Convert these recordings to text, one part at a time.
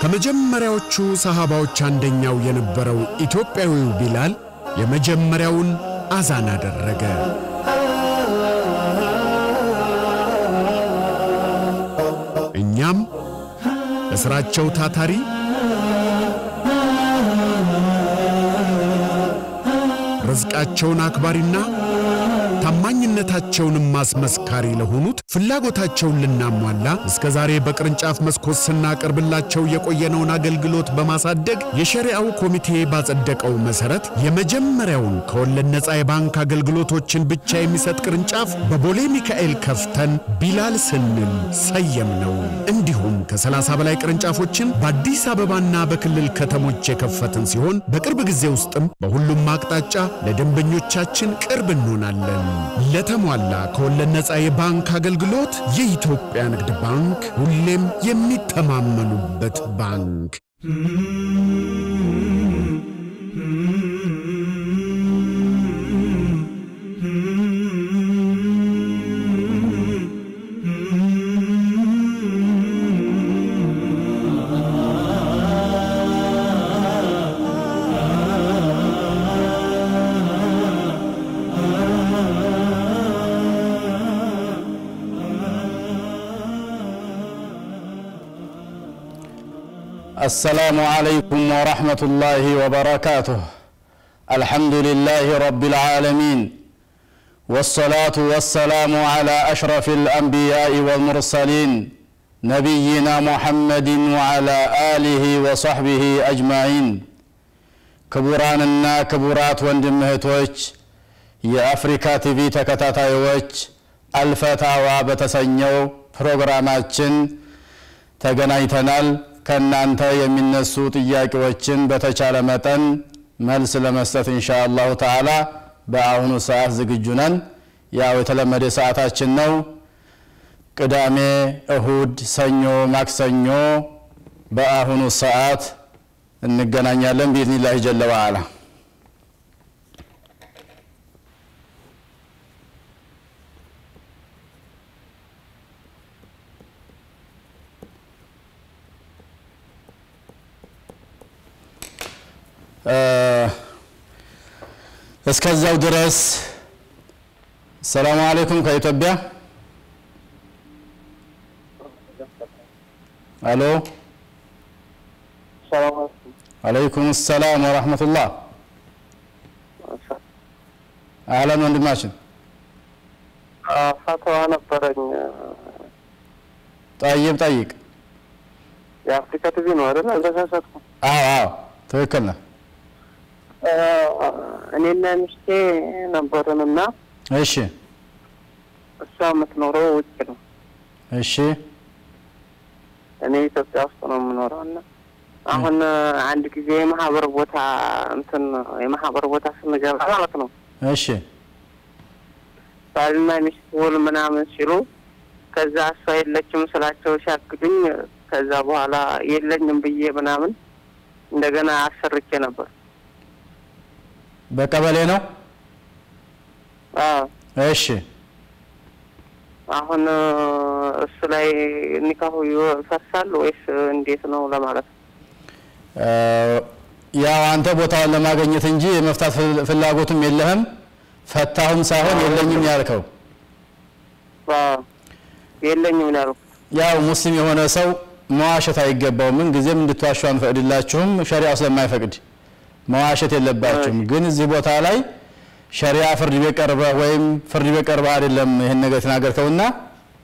ከመጀመሪያዎቹ ሰሃባዎች አንደኛው የነበረው ኢትዮጵያዊው ቢላል የመጀመሪያውን አዛን አደረገ። እኛም ለሥራቸው ታታሪ ርዝቃቸውን አክባሪና ታማኝነታቸውንም ማስመስካሪ ለሆኑት ፍላጎታቸውን ልናሟላ እስከ ዛሬ በቅርንጫፍ መስኮት ስናቀርብላቸው የቆየነውን አገልግሎት በማሳደግ የሸሪዓው ኮሚቴ ባጸደቀው መሠረት የመጀመሪያውን ከወለድ ነፃ የባንክ አገልግሎቶችን ብቻ የሚሰጥ ቅርንጫፍ በቦሌ ሚካኤል ከፍተን ቢላል ስንል ሰየም ነው። እንዲሁም ከ30 በላይ ቅርንጫፎችን በአዲስ አበባና በክልል ከተሞች የከፈትን ሲሆን በቅርብ ጊዜ ውስጥም በሁሉም አቅጣጫ ለደንበኞቻችን ቅርብ እንሆናለን። ለተሟላ ከወለድ ነፃ የባንክ አገልግሎት የኢትዮጵያ ንግድ ባንክ ሁሌም የሚተማመኑበት ባንክ። السلام عليكم ورحمة الله وبركاته. الحمد لله رب العالمين. والصلاة والسلام على أشرف الأنبياء والمرسلين نبينا محمد وعلى آله وصحبه أجمعين. كبراننا كبرات وندمهتوش يا أفريكا تيفي تكتاتايوش الفتاوى بتسنيو بروغراماتشن تغنايتنال ከእናንተ የሚነሱ ጥያቄዎችን በተቻለ መጠን መልስ ለመስጠት ኢንሻ አላሁ ተዓላ በአሁኑ ሰዓት ዝግጁ ነን። ያው የተለመደ ሰዓታችን ነው። ቅዳሜ፣ እሁድ፣ ሰኞ፣ ማክሰኞ በአሁኑ ሰዓት እንገናኛለን ቢኢዝኒላህ ጀለ ወዓላ። እስከዛው ድረስ ሰላሙ አለይኩም ከኢትዮጵያ። አሎ? አለይኩም። ሰላም ወረሕመቱላህ አህለን ወንድማችን። ፈተዋ ነበረኝ። ጠይብ ጠይቅ። የአፍሪካ ቲቪ ነው አይደል? አልተሳሳትኩም። አዎ አዎ ትክክል ነህ እኔና ሚስቴ ነበርንና እሺ። እሷ የምትኖረው ውጭ ነው። እሺ። እኔ ኢትዮጵያ ውስጥ ነው የምኖረው እና አሁን አንድ ጊዜ የማህበር ቦታ እንትን የማህበር ቦታ ስንገባ ማለት ነው። እሺ። ባልና ሚስት ውል ምናምን ሲሉ ከዛ እሷ የለችም ስላቸው ሲያግዱኝ ከዛ በኋላ የለኝም ብዬ ምናምን እንደገና አሰርቼ ነበር በቀበሌ ነው? አዎ። እሺ። አሁን እሱ ላይ ኒካሁ ይፈርሳል ወይስ እንዴት ነው ለማለት? ነው? ያው አንተ ቦታውን ለማግኘት እንጂ የመፍታት ፍላጎቱም የለህም። ፈታሁም ሳይሆን የለኝም ያልከው። አዎ። የለኝም ነው ያው ሙስሊም የሆነ ሰው መዋሸት አይገባውም። ምን ጊዜም እንድትዋሹ አንፈቅድላችሁም። ሸሪያው ስለማይፈቅድ መዋሸት የለባችሁም። ግን እዚህ ቦታ ላይ ሸሪያ ፍርድ ቤት ቀርበህ ወይም ፍርድ ቤት ቀርበህ አይደለም ይህን ነገር የተናገርከውና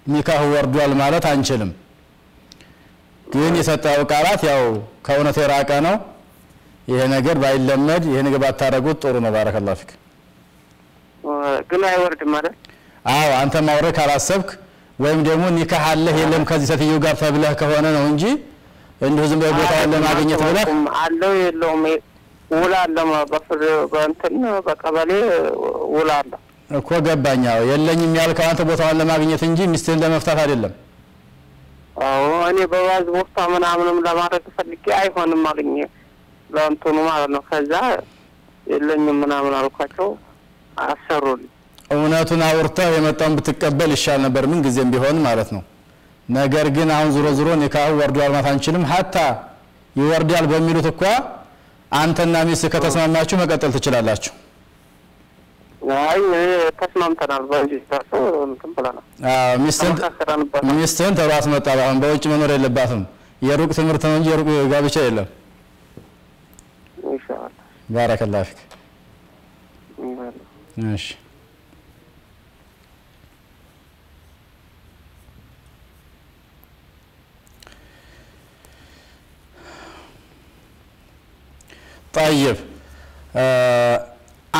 ኒካሁ ወርዷል ማለት አንችልም። ግን የሰጠኸው ቃላት ያው ከእውነት የራቀ ነው። ይሄ ነገር ባይለመድ ይሄ ነገር ባታረጉት ጥሩ ነው። بارك الله فيك። ግን አይወርድም ማለት አዎ አንተ ማውረድ ካላሰብክ ወይም ደግሞ ኒካህ አለህ የለም ከዚህ ሴትዮ ጋር ተብለህ ከሆነ ነው እንጂ እንዲሁ ዝም ብለህ ቦታውን ለማግኘት ብለህ አለው የለውም ውል አለ በፍር በእንትን በቀበሌ ውል አለ። እኮ ገባኝ። አዎ የለኝም ያልከው አንተ ቦታውን ለማግኘት እንጂ ሚስትህን ለመፍታት አይደለም። አዎ እኔ በባዝ ቦፍታ ምናምንም ለማድረግ ፈልጌ አይሆንም አሉኝ ለእንትኑ ማለት ነው። ከዛ የለኝም ምናምን አልኳቸው አሰሩልኝ። እውነቱን አውርተህ የመጣውን ብትቀበል ይሻል ነበር፣ ምን ጊዜም ቢሆን ማለት ነው። ነገር ግን አሁን ዞሮ ዞሮ ኒካሁ ወርዷል ማለት አንችልም። ሀታ ይወርዳል በሚሉት እኳ አንተና ሚስት ከተስማማችሁ መቀጠል ትችላላችሁ። አይ ተስማምተናል። ሚስትህን ተብሎ አስመጣ። አሁን በውጭ መኖር የለባትም። የሩቅ ትምህርት ነው እንጂ የሩቅ ጋብቻ የለም። ፊክ። እሺ ጠይብ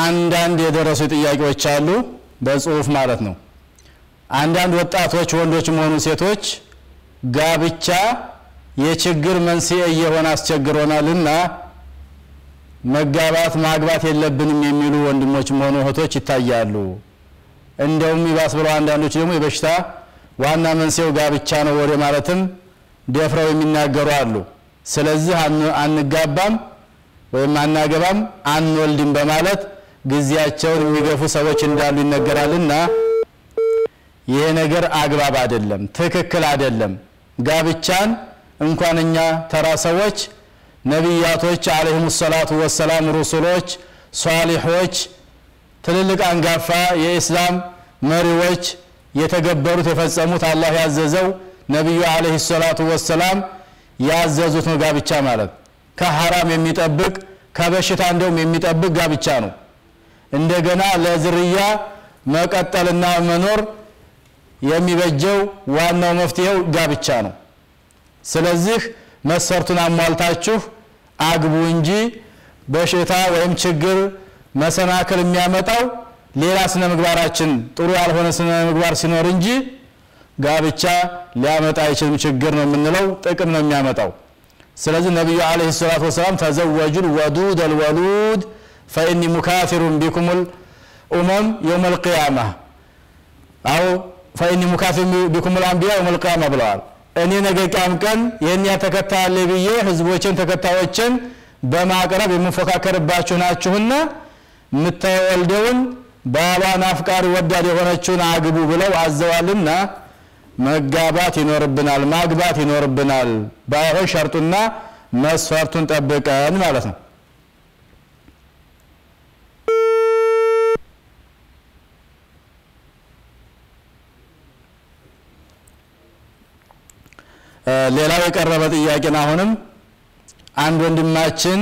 አንዳንድ የደረሱ ጥያቄዎች አሉ፣ በጽሁፍ ማለት ነው። አንዳንድ ወጣቶች ወንዶችም ሆኑ ሴቶች ጋብቻ የችግር መንስኤ እየሆነ አስቸግሮናልና መጋባት ማግባት የለብንም የሚሉ ወንድሞችም ሆኑ እህቶች ይታያሉ። እንደውም ይባስ ብለው አንዳንዶች ደግሞ የበሽታ ዋና መንስኤው ጋብቻ ነው ወደ ማለትም ደፍረው የሚናገሩ አሉ። ስለዚህ አን- አንጋባም ወይም አናገባም አንወልድም በማለት ጊዜያቸውን የሚገፉ ሰዎች እንዳሉ ይነገራልና ይሄ ነገር አግባብ አይደለም፣ ትክክል አይደለም። ጋብቻን እንኳን እኛ ተራ ሰዎች ነቢያቶች አለይሂሙ ሰላቱ ወሰላም ሩሱሎች፣ ሷሊሖች፣ ትልልቅ አንጋፋ የኢስላም መሪዎች የተገበሩት የፈጸሙት አላህ ያዘዘው ነቢዩ አለይሂ ሰላቱ ወሰላም ያዘዙት ነው ጋብቻ ማለት ከሐራም የሚጠብቅ ከበሽታ እንደውም የሚጠብቅ ጋብቻ ነው። እንደገና ለዝርያ መቀጠልና መኖር የሚበጀው ዋናው መፍትሄው ጋብቻ ነው። ስለዚህ መስፈርቱን አሟልታችሁ አግቡ እንጂ በሽታ ወይም ችግር መሰናክል የሚያመጣው ሌላ ስነ ምግባራችን ጥሩ ያልሆነ ስነ ምግባር ሲኖር እንጂ ጋብቻ ሊያመጣ አይችልም። ችግር ነው የምንለው ጥቅም ነው የሚያመጣው። ስለዚህ ነቢዩ ዓለይሂ ሰላቱ ወሰላም ተዘወጁል ወዱድ አልወሉድ ፈኢኒ ሙካፊሩን ቢኩሙል ኡመም የውመል ቂያማ አው ፈኢኒ ሙካፊሩን ቢኩሙል አንቢያ የውመል ቂያማ ብለዋል። እኔ ነገ ቂያም ቀን ይህን ያተከታለ ብዬ ህዝቦችን ተከታዮችን በማቅረብ የምፎካከርባችሁ ናችሁና የምትወልደውን ባሏን አፍቃሪ ወዳድ የሆነችውን አግቡ ብለው አዘዋልና መጋባት ይኖርብናል፣ ማግባት ይኖርብናል። ባይሆን ሸርጡና መስፈርቱን ጠብቀን ማለት ነው። ሌላው የቀረበ ጥያቄን አሁንም አንድ ወንድማችን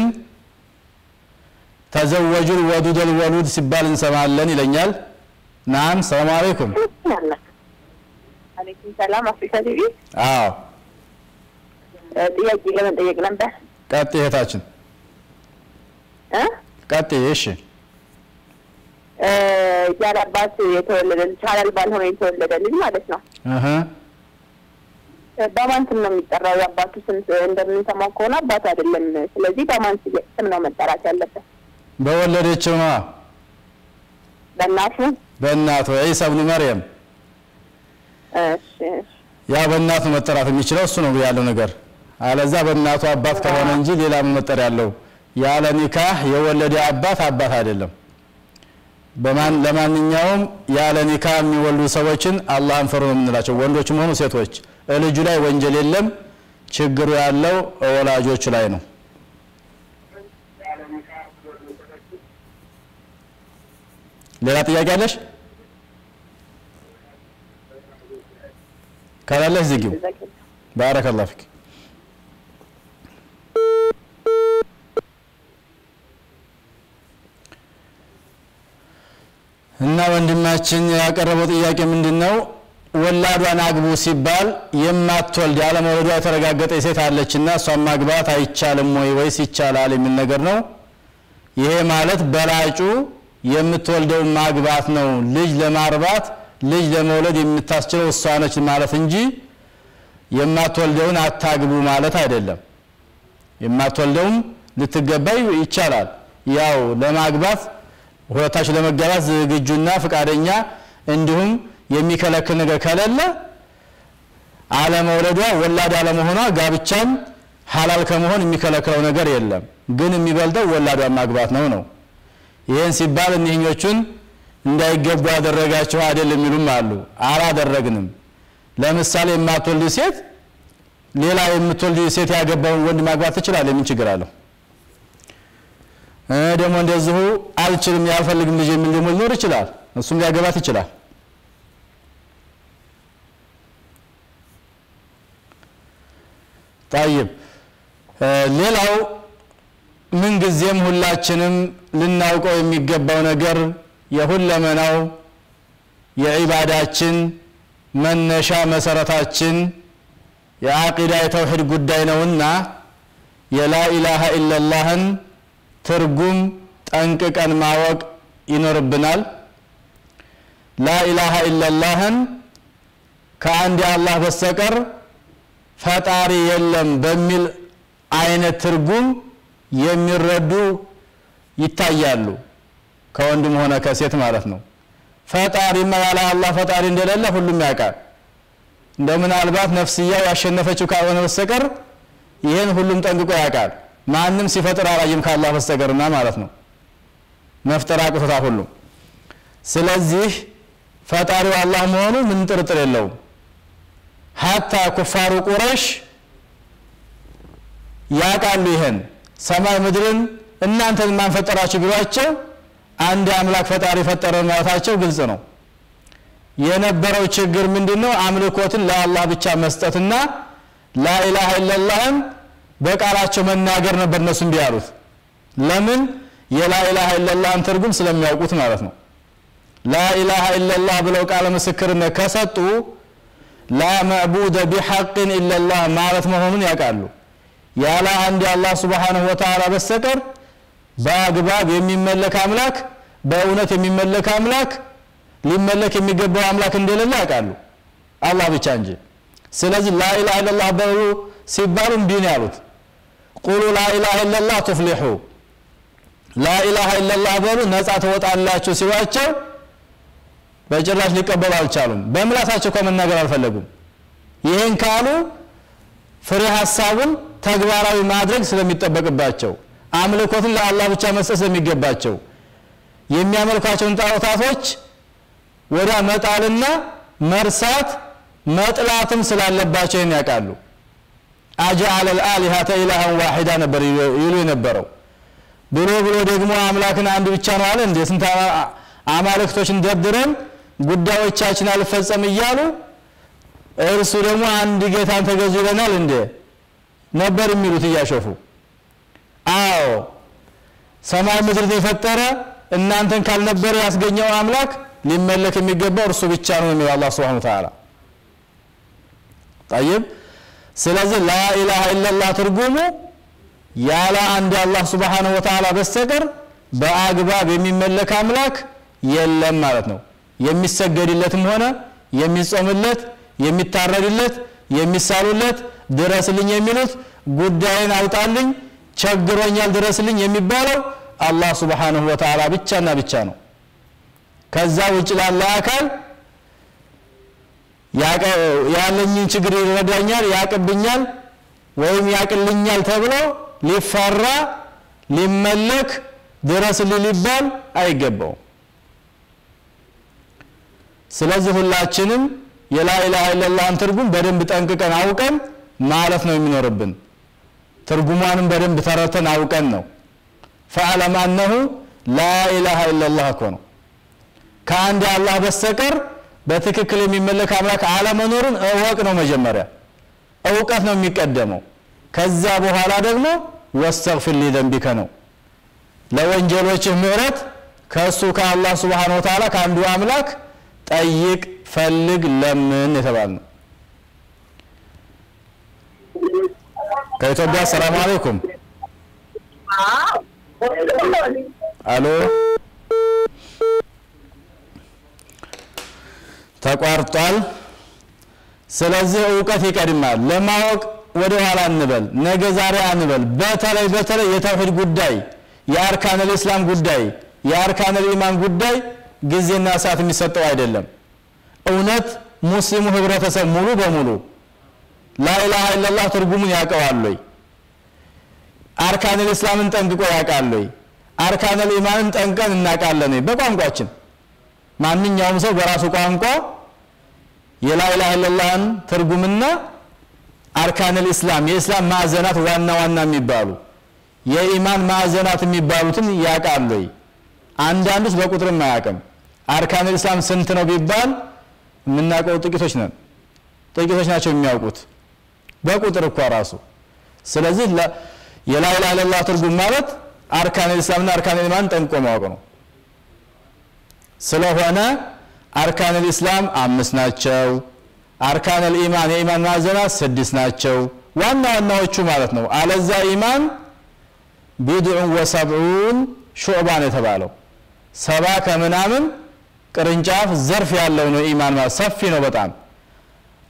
تزوجوا الودود الولود ሲባል እንሰማለን ይለኛል። نعم ሰላም አለይኩም። አለይኩም ሰላም። አፍሪካ ቲቪ አዎ ጥያቄ ለመጠየቅ ነበር ቀጥይ እህታችን እ ቀጥይ። እሺ አባት የተወለደ ልጅ ሀላል ባልሆነ የተወለደ ልጅ ማለት ነው። በማን ስም ነው የሚጠራው? የአባቱ ስም እንደምንሰማው ከሆነ አባቱ አይደለም። ስለዚህ በማን ስም ነው መጠራት ያለበት? በወለደችው ነዋ በእናቱ? በእናቱ ዒሳ ብኑ መርየም ያ በእናቱ መጠራት የሚችለው እሱ ነው ያለው ነገር። አለዛ በእናቱ አባት ከሆነ እንጂ ሌላ መጠሪያ ያለው? ያለ ኒካህ የወለደ አባት አባት አይደለም። በማን ለማንኛውም ያለ ኒካህ የሚወልዱ ሰዎችን አላህን ፈሩ ነው የምንላቸው፣ ወንዶችም ሆኑ ሴቶች። ልጁ ላይ ወንጀል የለም። ችግሩ ያለው ወላጆቹ ላይ ነው። ሌላ ጥያቄ አለሽ? ከሌለሽ ዝጊው። ባረከላሁ ፊክ። እና ወንድማችን ያቀረበው ጥያቄ ምንድን ነው? ወላዷን አግቡ ሲባል የማትወልድ ያለመውለዷ የተረጋገጠ ሴት አለችና እሷን ማግባት አይቻልም ወይ ወይስ ይቻላል የሚል ነገር ነው። ይሄ ማለት በላጩ የምትወልደውን ማግባት ነው። ልጅ ለማርባት ልጅ ለመውለድ የምታስችለው እሷ ነች ማለት እንጂ የማትወልደውን አታግቡ ማለት አይደለም። የማትወልደውም ልትገባ ይቻላል። ያው ለማግባት ሁለታችሁ ለመጋባት ዝግጁና ፈቃደኛ እንዲሁም የሚከለክል ነገር ከሌለ አለመውለዷ ወላድ አለመሆኗ ጋብቻም ሀላል ከመሆን የሚከለክለው ነገር የለም። ግን የሚበልጠው ወላዷን ማግባት ነው ነው። ይህን ሲባል እኒህኞቹን እንዳይገቡ ያደረጋቸው አይደል የሚሉም አሉ። አላደረግንም። ለምሳሌ የማትወልድ ሴት ሌላ የምትወልድ ሴት ያገባውን ወንድ ማግባት ትችላለች። ምን ችግር አለው? ደግሞ እንደዚሁ አልችልም ያልፈልግም ልጅ የሚል ደግሞ ሊኖር ይችላል። እሱም ሊያገባት ይችላል። ጠይብ ሌላው ምንጊዜም ሁላችንም ልናውቀው የሚገባው ነገር የሁለመናው የዒባዳችን መነሻ መሰረታችን የአቂዳ የተውሂድ ጉዳይ ነውና የላኢላሃ ኢለላህን ትርጉም ጠንቅቀን ማወቅ ይኖርብናል። ላኢላሃ ኢለላህን ከአንድ አላህ በስተቀር ፈጣሪ የለም በሚል አይነት ትርጉም የሚረዱ ይታያሉ። ከወንድም ሆነ ከሴት ማለት ነው። ፈጣሪማ ያለ አላህ ፈጣሪ እንደሌለ ሁሉም ያውቃል። እንደ ምናልባት ነፍስያው ያሸነፈችው ካልሆነ በስተቀር ይህን ሁሉም ጠንቅቆ ያውቃል። ማንም ሲፈጥር አላየም ከአላህ በስተቀርና ማለት ነው። መፍጠር አቅቶታል ሁሉም። ስለዚህ ፈጣሪው አላህ መሆኑ ምን ጥርጥር የለውም። ሀታ ኩፋሩ ቁረሽ ያውቃሉ ይህን ሰማይ ምድርን እናንተን ማን ፈጠራችሁ ቢሏቸው አንድ አምላክ ፈጣሪ ፈጠረ ማለታቸው ግልጽ ነው። የነበረው ችግር ምንድን ነው? አምልኮትን ለአላህ ብቻ መስጠትና ላኢላሃ ኢለላህን በቃላቸው መናገር ነበር እነሱ እንዲህ ያሉት። ለምን? የላኢላሃ ኢለላህን ትርጉም ስለሚያውቁት ማለት ነው። ላኢላሃ ኢለላህ ብለው ቃለ ምስክርነት ከሰጡ ላ መዕቡደ ቢሐቅን ኢለላህ ማለት መሆኑን ያውቃሉ። ያለ አንድ የአላህ ሱብሓነሁ ወተዓላ በስተቀር በአግባብ የሚመለክ አምላክ በእውነት የሚመለክ አምላክ ሊመለክ የሚገባው አምላክ እንደሌለ ያውቃሉ፣ አላህ ብቻ እንጂ። ስለዚህ ላኢላሃ ኢለላህ በሉ ሲባሉ እንዲህ ነው ያሉት። ቁሉ ላኢላሃ ኢለላህ ቱፍሊሑ፣ ላኢላሃ ኢለላህ በሉ ነፃ ትወጣላችሁ ሲሏቸው በጭራሽ ሊቀበሉ አልቻሉም። በምላሳቸው እኮ መናገር አልፈለጉም። ይህን ካሉ ፍሬ ሀሳቡን ተግባራዊ ማድረግ ስለሚጠበቅባቸው አምልኮትን ለአላህ ብቻ መስጠት ስለሚገባቸው የሚያመልኳቸውን ጣዖታቶች ወደ መጣልና መርሳት መጥላትም ስላለባቸው ይህን ያውቃሉ። አጀዐለ ልአሊሀተ ኢላሃን ዋሒዳ ነበር ይሉ የነበረው። ብሎ ብሎ ደግሞ አምላክን አንድ ብቻ ነው አለ እንዴ? ስንት አማልክቶችን ደርድረን ጉዳዮቻችን አልፈጸም እያሉ እርሱ ደግሞ አንድ ጌታን ተገዙ ይለናል እንዴ ነበር የሚሉት እያሾፉ። አዎ ሰማይ ምድርን የፈጠረ እናንተን ካልነበረ ያስገኘው አምላክ ሊመለክ የሚገባው እርሱ ብቻ ነው የሚለው አላህ ሱብሓነሁ ወተዓላ። ጠይብ ስለዚህ ላኢላሃ ኢለላህ ትርጉሙ ያለ አንድ አላህ ሱብሓነሁ ወተዓላ በስተቀር በአግባብ የሚመለክ አምላክ የለም ማለት ነው። የሚሰገድለትም ሆነ የሚጾምለት፣ የሚታረድለት፣ የሚሳሉለት፣ ድረስልኝ የሚሉት ጉዳይን አውጣልኝ፣ ቸግሮኛል ድረስልኝ የሚባለው አላህ ሱብሓነሁ ወተዓላ ብቻና ብቻ ነው። ከዛ ውጭ ላለ አካል ያለኝን ችግር ይረዳኛል፣ ያቅብኛል ወይም ያቅልኛል ተብሎ ሊፈራ ሊመለክ ድረስልኝ ሊባል አይገባውም። ስለዚህ ሁላችንም የላኢላሃ ኢለላህን ትርጉም በደንብ ጠንቅቀን አውቀን ማለት ነው የሚኖርብን። ትርጉሟንም በደንብ ተረተን አውቀን ነው። ፈዕለም አነሁ ላኢላሃ ኢለላህ እኮ ነው። ከአንድ አላህ በስተቀር በትክክል የሚመለክ አምላክ አለመኖሩን እወቅ ነው መጀመሪያ። እውቀት ነው የሚቀደመው። ከዛ በኋላ ደግሞ ወስተግፊር ሊዘንቢከ ነው። ለወንጀሎችህ ምሕረት ከእሱ ከአላህ ሱብሓነሁ ወተዓላ ከአንዱ አምላክ ጠይቅ፣ ፈልግ፣ ለምን የተባል ነው። ከኢትዮጵያ ሰላም አለይኩም። አሎ ተቋርጧል። ስለዚህ እውቀት ይቀድማል። ለማወቅ ወደ ኋላ እንበል፣ ነገ ዛሬ አንበል። በተለይ በተለይ የተውሂድ ጉዳይ፣ የአርካነል ኢስላም ጉዳይ፣ የአርካነል ኢማን ጉዳይ ጊዜና ሰዓት የሚሰጠው አይደለም። እውነት ሙስሊሙ ህብረተሰብ ሙሉ በሙሉ ላኢላሃ ኢለላህ ትርጉሙን ያውቀዋል ወይ? أركان الإسلام ን ጠንቅቆ ያውቃል ወይ? أركان الإيمان ን ጠንቅቀን እናውቃለን ወይ? በቋንቋችን ማንኛውም ሰው በራሱ ቋንቋ የላኢላሃ ኢለላህን ትርጉምና أركان الإسلام የኢስላም ማዕዘናት ዋና ዋና የሚባሉ የኢማን ማዕዘናት የሚባሉትን ያውቃሉ ወይ? አንዳንዱስ በቁጥርም አያውቅም። أركان الإسلام ስንት ነው ቢባል የምናውቀው ጥቂቶች ነን። ጥቂቶች ናቸው የሚያውቁት በቁጥር እንኳ ራሱ። ስለዚህ የ لا إله إلا الله ትርጉም ማለት أركان الإسلام ና أركان الإيمان ጠንቅቆ ማወቅ ነው። ስለሆነ أركان الإسلام አምስት ናቸው። أركان الإيمان የኢማን ማዕዘናት ስድስት ናቸው፣ ዋና ዋናዎቹ ማለት ነው። አለዛ ኢማን بضع وسبعون شعبة የተባለው ሰባ ከምናምን ቅርንጫፍ ዘርፍ ያለው ነው። ኢማን ሰፊ ነው በጣም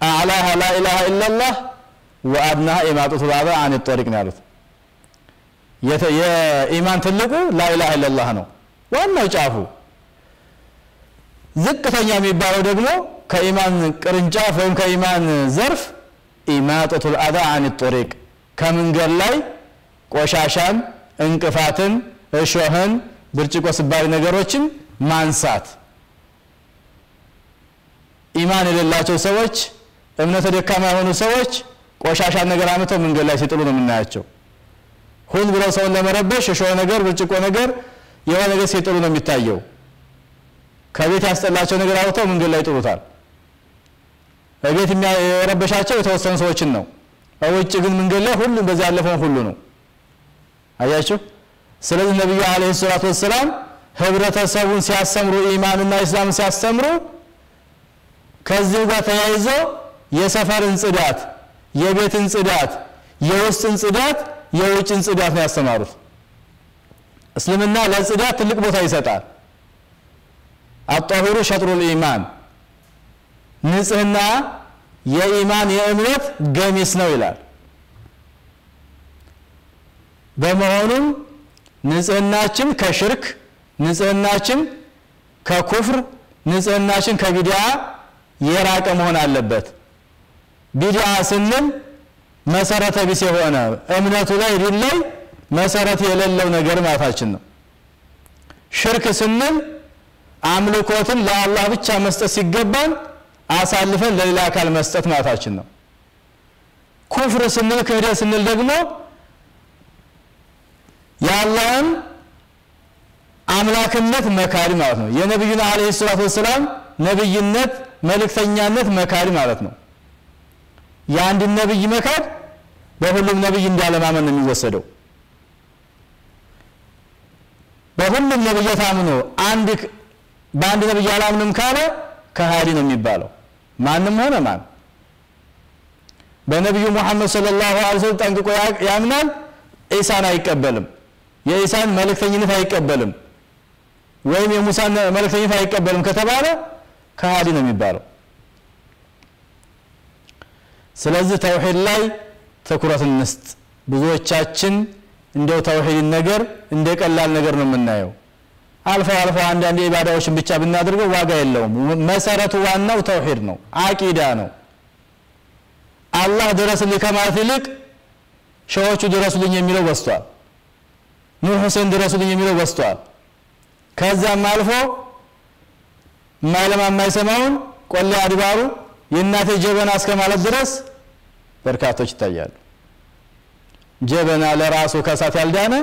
አዕላሃ ላኢላሃ ኢለላህ ወአድናሃ ኢማጠቱ ልአዛ አን ጠሪቅ ነው ያሉት። የኢማን ትልቁ ላኢላሃ ኢለላህ ነው ዋናው ጫፉ። ዝቅተኛ የሚባለው ደግሞ ከኢማን ቅርንጫፍ ወይም ከኢማን ዘርፍ ኢማጠቱ ልአዛ አን ጠሪቅ ከመንገድ ላይ ቆሻሻን፣ እንቅፋትን፣ እሾህን፣ ብርጭቆ ስባሪ ነገሮችን ማንሳት ኢማን የሌላቸው ሰዎች እምነተ ደካማ የሆኑ ሰዎች ቆሻሻን ነገር አምተው መንገድ ላይ ሲጥሉ ነው የምናያቸው። ሁን ብለው ሰውን ለመረበሽ እሾህ ነገር፣ ብርጭቆ ነገር፣ የሆነ ነገር ሲጥሉ ነው የሚታየው። ከቤት ያስጠላቸው ነገር አውጥተው መንገድ ላይ ይጥሉታል። እቤት የረበሻቸው የተወሰኑ ሰዎችን ነው። ውጭ ግን መንገድ ላይ ሁሉም በዚያ ያለፈውን ሁሉ ነው። አያችሁ። ስለዚህ ነቢዩ አለይሂ ሰላቱ ወሰላም ህብረተሰቡን ሲያስተምሩ ኢማንና ኢስላምን ሲያስተምሩ ከዚሁ ጋር ተያይዞ የሰፈርን ጽዳት፣ የቤትን ጽዳት፣ የውስጥን ጽዳት፣ የውጭን ጽዳት ነው ያስተማሩት። እስልምና ለጽዳት ትልቅ ቦታ ይሰጣል። አጣሁሩ ሸጥሩል ኢማን ንጽህና የኢማን የእምነት ገሚስ ነው ይላል። በመሆኑም ንጽህናችን ከሽርክ፣ ንጽህናችን ከኩፍር፣ ንጽህናችን ከቢድዓ የራቀ መሆን አለበት። ቢድዓ ስንል መሰረተ ቢስ የሆነ እምነቱ ላይ ዲን ላይ መሰረት የሌለው ነገር ማለታችን ነው። ሽርክ ስንል አምልኮትን ለአላህ ብቻ መስጠት ሲገባን አሳልፈን ለሌላ አካል መስጠት ማለታችን ነው። ኩፍር ስንል ክህደት ስንል ደግሞ የአላህን አምላክነት መካድ ማለት ነው። የነቢዩን አለይሂ ሰላቱ ወሰላም ነብይነት መልእክተኛነት መካድ ማለት ነው። የአንድን ነብይ መካድ በሁሉም ነብይ እንዳለማመን ነው የሚወሰደው። በሁሉም ነብያት አምኖ አንድ በአንድ ነብይ አላምንም ካለ ከሃዲ ነው የሚባለው ማንም ሆነ ማን። በነቢዩ ሙሐመድ ሰለላሁ ዐለይሂ ወሰለም ጠንቅቆ ያምናል፣ ኢሳን አይቀበልም፣ የኢሳን መልእክተኝነት አይቀበልም፣ ወይም የሙሳን መልእክተኝነት አይቀበልም ከተባለ ከሃዲ ነው የሚባለው። ስለዚህ ተውሂድ ላይ ትኩረት እንስጥ። ብዙዎቻችን እንደው ተውሂድን ነገር እንደ ቀላል ነገር ነው የምናየው። አልፎ አልፎ አንዳንድ ኢባዳዎችን ብቻ ብናደርገው ዋጋ የለውም። መሰረቱ ዋናው ተውሂድ ነው፣ አቂዳ ነው። አላህ ድረስልኝ ከማለት ይልቅ ሸዎቹ ድረሱልኝ የሚለው በዝቷል። ኑር ሁሴን ድረሱልኝ የሚለው በዝቷል። ከዛም አልፎ የማይለማ የማይሰማውን ቆሌ አድባሩ የእናቴ ጀበና እስከ ማለት ድረስ በርካቶች ይታያሉ። ጀበና ለራሱ ከእሳት ያልዳነ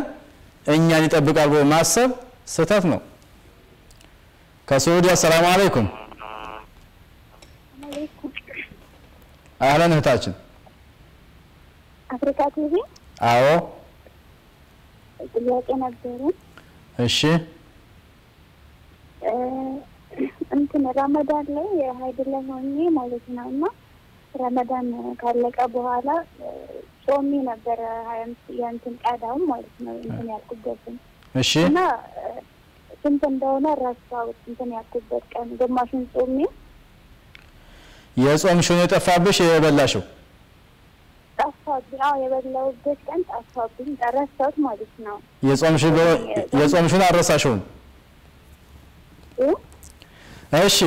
እኛን ይጠብቃል ብሎ ማሰብ ስህተት ነው። ከሱዑዲ አሰላሙ አለይኩም አህለን እህታችን። አፍሪካ ቲቪ አዎ ጥያቄ ነበረን። እሺ እንትን ረመዳን ላይ ሀይድ ላይ ሆኜ ማለት ነው እና ረመዳን ካለቀ በኋላ ጾሚ ነበረ የእንትን ቀዳውም ማለት ነው እንትን ያልኩበትን እሺ እና ስንት እንደሆነ ረሳሁት። እንትን ያልኩበት ቀን ግማሹን ጾሜ የጾምሽውን የጠፋብሽ የበላሽው ጠፋብኝ። አዎ የበላሁበት ቀን ጠፋብኝ፣ ረሳሁት ማለት ነው። የጾምሽ የጾምሽውን አልረሳሽውም። እ? እሺ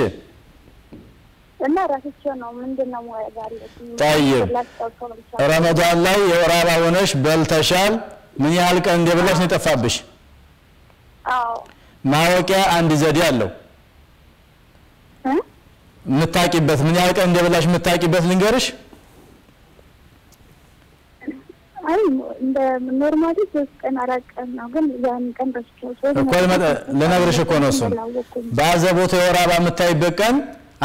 እና ረስቼው ነው ምንድን ነው ማድረግ አለብኝ? طيب። ላስታውሰው ብቻ። ረመዳን ላይ የወር አበባ ሆነሽ በልተሻል። ምን ያህል ቀን እንደበላሽ ነው የጠፋብሽ? አዎ ማወቂያ አንድ ዘዴ አለው።? የምታቂበት ምን ያህል ቀን እንደበላሽ የምታቂበት ልንገርሽ። አይ እንደ normally ሶስት ቀን አራት ቀን ነው፣ ግን ያን ቀን ረስቼው እኮ ልነግርሽ እኮ ነው እሱን በአዘቦቱ የወር አበባ የምታይበት ቀን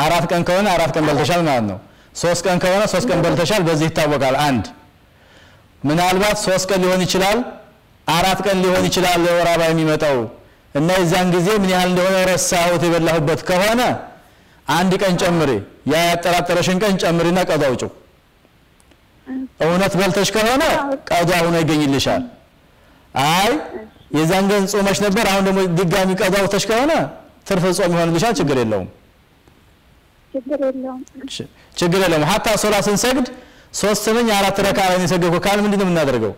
አራት ቀን ከሆነ አራት ቀን በልተሻል ማለት ነው። ሶስት ቀን ከሆነ ሶስት ቀን በልተሻል፣ በዚህ ይታወቃል። አንድ ምናልባት ሶስት ቀን ሊሆን ይችላል፣ አራት ቀን ሊሆን ይችላል የወር አበባ የሚመጣው እና የዛን ጊዜ ምን ያህል እንደሆነ ረሳሁት የበላሁበት ከሆነ አንድ ቀን ጨምሪ፣ ያ ያጠራጠረሽን ቀን ጨምሪና አውጪው። እውነት በልተሽ ከሆነ ቀዷ ሆኖ ይገኝልሻል። አይ የዛን ቀን ጾመሽ ነበር፣ አሁን ደግሞ ድጋሚ ቀዷ አውጥተሽ ከሆነ ትርፍ ጾም ይሆንልሻል። ችግር የለውም ችግር የለውም። ሀታ ሶላ ስንሰግድ ሶስት ነኝ አራት ረካ ላይ የሰገድኩ ካል ምንድን ነው የምናደርገው?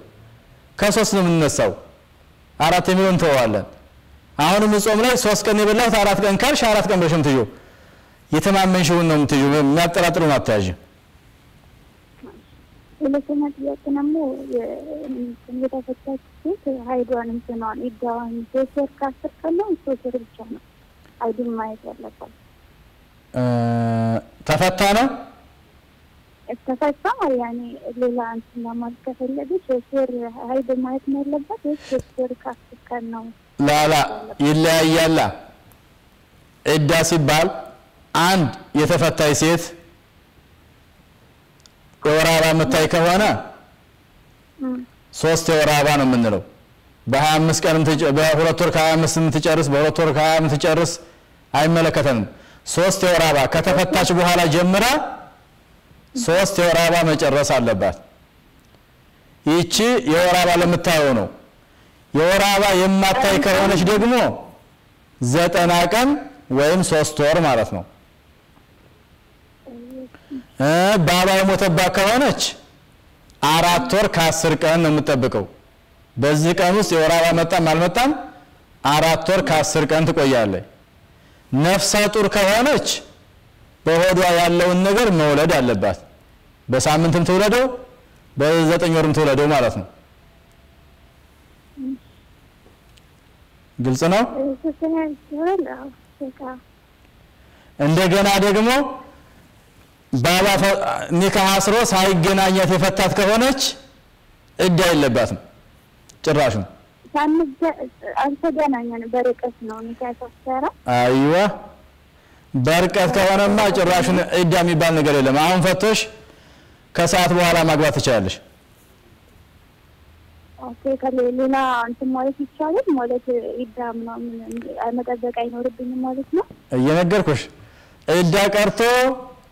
ከሶስት ነው የምንነሳው። አራት የሚለውን እንተወዋለን። አሁንም ጾም ላይ ሶስት ቀን የበላሁት አራት ቀን ካልሽ አራት ቀን ብለሽ ምትዩ የተማመንሽውን ነው ምትዩ። የሚያጠራጥሩን አታያዥ። ሁለተኛ ጥያቄ ደግሞ የተፈታች ሴት ሀይዷን እንትኗን ዒዳዋን ሶስት ወር ከአስር ቀን ነው ሶስት ወር ብቻ ነው ሀይዱን ማየት ያለባት። ተፈታ ነው ተፈታ ያኔ ሌላ እንትን ለማለት ከፈለገች ሶስት ወር ሀይድ ማየት ነው ያለባት ወይስ ሶስት ወር ከአስር ቀን ነው? لا لا ይለያያላ። ዒዳ ሲባል አንድ የተፈታች ሴት የወር አበባ የምታይ ከሆነ ሶስት የወር አበባ ነው የምንለው። በሀያ አምስት ቀን በሁለት ወር ከሀያ አምስት የምትጨርስ በሁለት ወር ከሀያ የምትጨርስ አይመለከተንም። ሶስት የወር አበባ ከተፈታች በኋላ ጀምራ ሶስት የወር አበባ መጨረስ አለባት። ይቺ የወር አበባ ለምታየው ነው። የወር አበባ የማታይ ከሆነች ደግሞ ዘጠና ቀን ወይም ሶስት ወር ማለት ነው። ባባ የሞተባት ከሆነች አራት ወር ከአስር ቀን ነው የምጠብቀው። በዚህ ቀን ውስጥ የወር አበባ መጣም አልመጣም አራት ወር ከአስር ቀን ትቆያለች። ነፍሰ ጡር ከሆነች በሆዷ ያለውን ነገር መውለድ አለባት። በሳምንትም ትውለደው በዘጠኝ ወርም ትውለደው ማለት ነው። ግልጽ ነው። እንደገና ደግሞ ባባ ኒካህ አስሮ ሳይገናኛት የፈታት ከሆነች እዳ የለባትም ጭራሹን። አልተገናኘንም፣ በርቀት ነው ኒካ ያሳሰረ አይዋ በርቀት ከሆነማ ጭራሹን እዳ የሚባል ነገር የለም። አሁን ፈቶሽ ከሰዓት በኋላ ማግባት ትችላለሽ። okay ከሌላ እንትን ማለት ይቻላል ማለት ዒዳ ምናምን መጠበቅ አይኖርብኝም ማለት ነው። እየነገርኩሽ ዒዳ ቀርቶ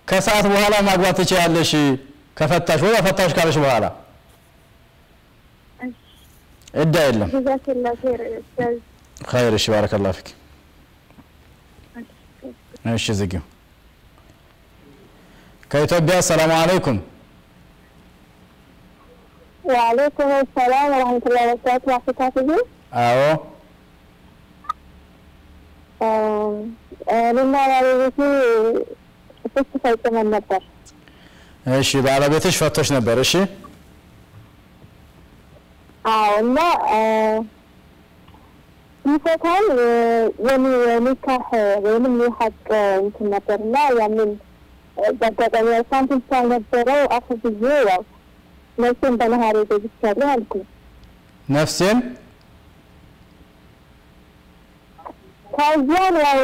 ከሰዓት በኋላ ማግባት ትችላለሽ። ከፈታሽ ወይ ፈታሽ ካለሽ በኋላ ዒዳ የለም። خير እሺ بارك الله فيك። እሺ፣ ዝጊው። ከኢትዮጵያ ሰላም አለይኩም። ወአለይኩም ሰላም ወረህመቱላሂ ወበረካቱ። አፍታትዬ አዎ እኔና ባለቤቴ ፍች ፈጽመን ነበር። እሺ ባለቤትሽ ፈቶሽ ነበር። እሺ አዎ እና ይፈታል የኔ ኒካህ ወይንም የሀቅ እንትን ነበር እና ያንን በአጋጣሚ ሳንቲም ስላልነበረው አፉ ብዬ ያው ነፍሴን በነሀሬ ገዝቻለሁ አልኩ። ነፍሴን ከዚያን ያው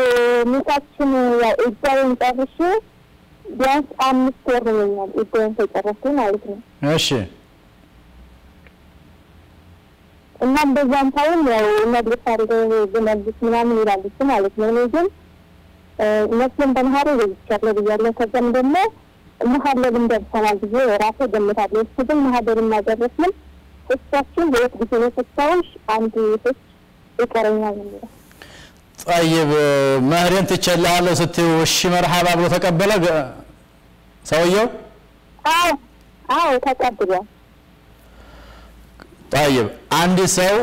ኒካችን ያው እጃዬን ጨርሼ ቢያንስ አምስት ወር ሆኖኛል እጃዬን ከጨረስኩ ማለት ነው። እሺ እናም በዛም ታይም ያው እመልሳለሁ ብመልስ ምናምን ይላል እሱ ማለት ነው። እኔ ግን ነፍሴን በመሀሪ ገዝቻለሁ ብያለሁ። ከዚያም ደግሞ መሀለልም ደርሰናል ብዬ ራሴ ገምታለሁ። እሱ ግን መሀለልም አልደረስንም። እሳችን በየት ጊዜ ነው ፈታውሽ አንድ ፍች ይቀረኛል የሚለው ጠይብ መህሬን ትቸልሃለሁ ስትይው እሺ መርሃባ ብሎ ተቀበለ ሰውየው? አዎ አዎ ተቀብሏል። ጠይብ አንድ ሰው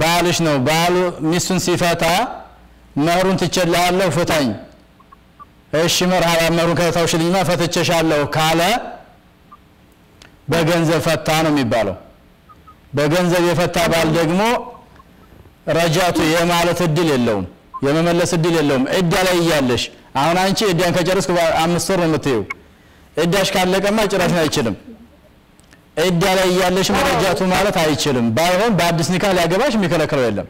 ባልሽ ነው ባሉ ሚስቱን ሲፈታ መህሩን ትቸልሃለሁ ፍታኝ፣ እሺ መርሃባ መህሩን ከተውሽልኝማ ፈትቼሻለሁ ካለ በገንዘብ ፈታ ነው የሚባለው። በገንዘብ የፈታ ባል ደግሞ ረጃቱ የማለት እድል የለውም። የመመለስ እድል የለውም። ዕዳ ላይ እያለሽ አሁን አንቺ ዕዳን ከጨረስኩ አምስት ወር ነው የምትይው። ዕዳሽ ካለቀማ ጭራሽን አይችልም። ዕዳ ላይ እያለሽ መረጃቱ ማለት አይችልም። ባይሆን በአዲስ ኒካ ሊያገባሽ የሚከለክለው የለም።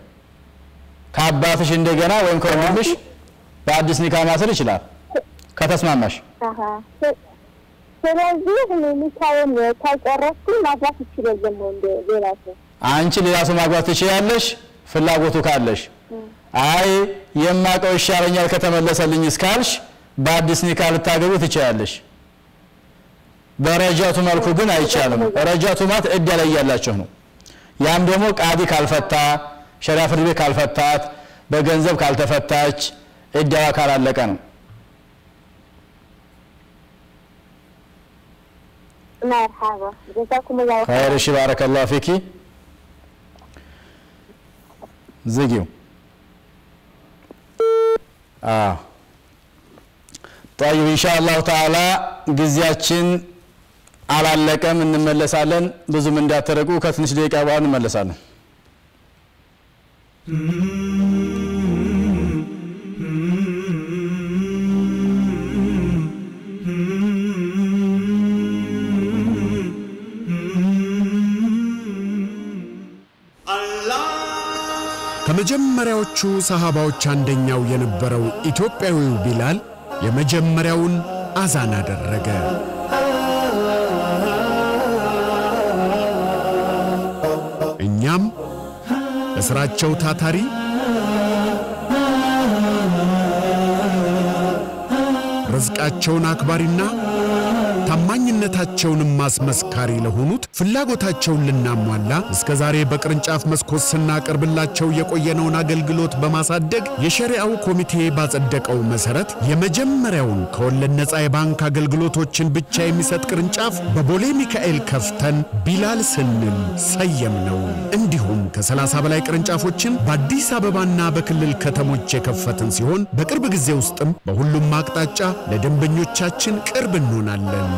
ከአባትሽ እንደገና ወይም ከወንድምሽ በአዲስ ኒካ ማሰር ይችላል ከተስማማሽ። ስለዚህ ማግባት ይችላል ሰው አንቺ ሌላ ሰው ማግባት ትችያለሽ ፍላጎቱ ካለሽ። አይ የማውቀው ይሻለኛል ከተመለሰልኝ እስካልሽ በአዲስ ኒካ ልታገቡ ትችያለሽ። በረጃቱ መልኩ ግን አይቻልም። ረጃቱ ማለት ዕዳ ላይ እያላችሁ ነው። ያም ደግሞ ቃዲ ካልፈታ፣ ሸሪያ ፍርድ ቤት ካልፈታት፣ በገንዘብ ካልተፈታች፣ ዕዳዋ ካላለቀ ነው። መርሓባ ጀዛኩም ላሁ ኸይር እሺ፣ ባረከላሁ ፊኪ። ዝጊው። ጠይብ፣ ኢንሻአላሁ ተዓላ ጊዜያችን አላለቀም፣ እንመለሳለን። ብዙም እንዳትርቁ፣ ከትንሽ ደቂቃ በኋላ እንመለሳለን። ከመጀመሪያዎቹ ሰሃባዎች አንደኛው የነበረው ኢትዮጵያዊው ቢላል የመጀመሪያውን አዛን አደረገ። እኛም ለሥራቸው ታታሪ ርዝቃቸውን አክባሪና ታማኝነታቸውንም ማስመስካሪ ለሆኑት ፍላጎታቸውን ልናሟላ እስከ ዛሬ በቅርንጫፍ መስኮት ስናቀርብላቸው የቆየነውን አገልግሎት በማሳደግ የሸሪዓው ኮሚቴ ባጸደቀው መሰረት የመጀመሪያውን ከወለድ ነፃ የባንክ አገልግሎቶችን ብቻ የሚሰጥ ቅርንጫፍ በቦሌ ሚካኤል ከፍተን ቢላል ስንል ሰየም ነው። እንዲሁም ከ30 በላይ ቅርንጫፎችን በአዲስ አበባና በክልል ከተሞች የከፈትን ሲሆን በቅርብ ጊዜ ውስጥም በሁሉም አቅጣጫ ለደንበኞቻችን ቅርብ እንሆናለን።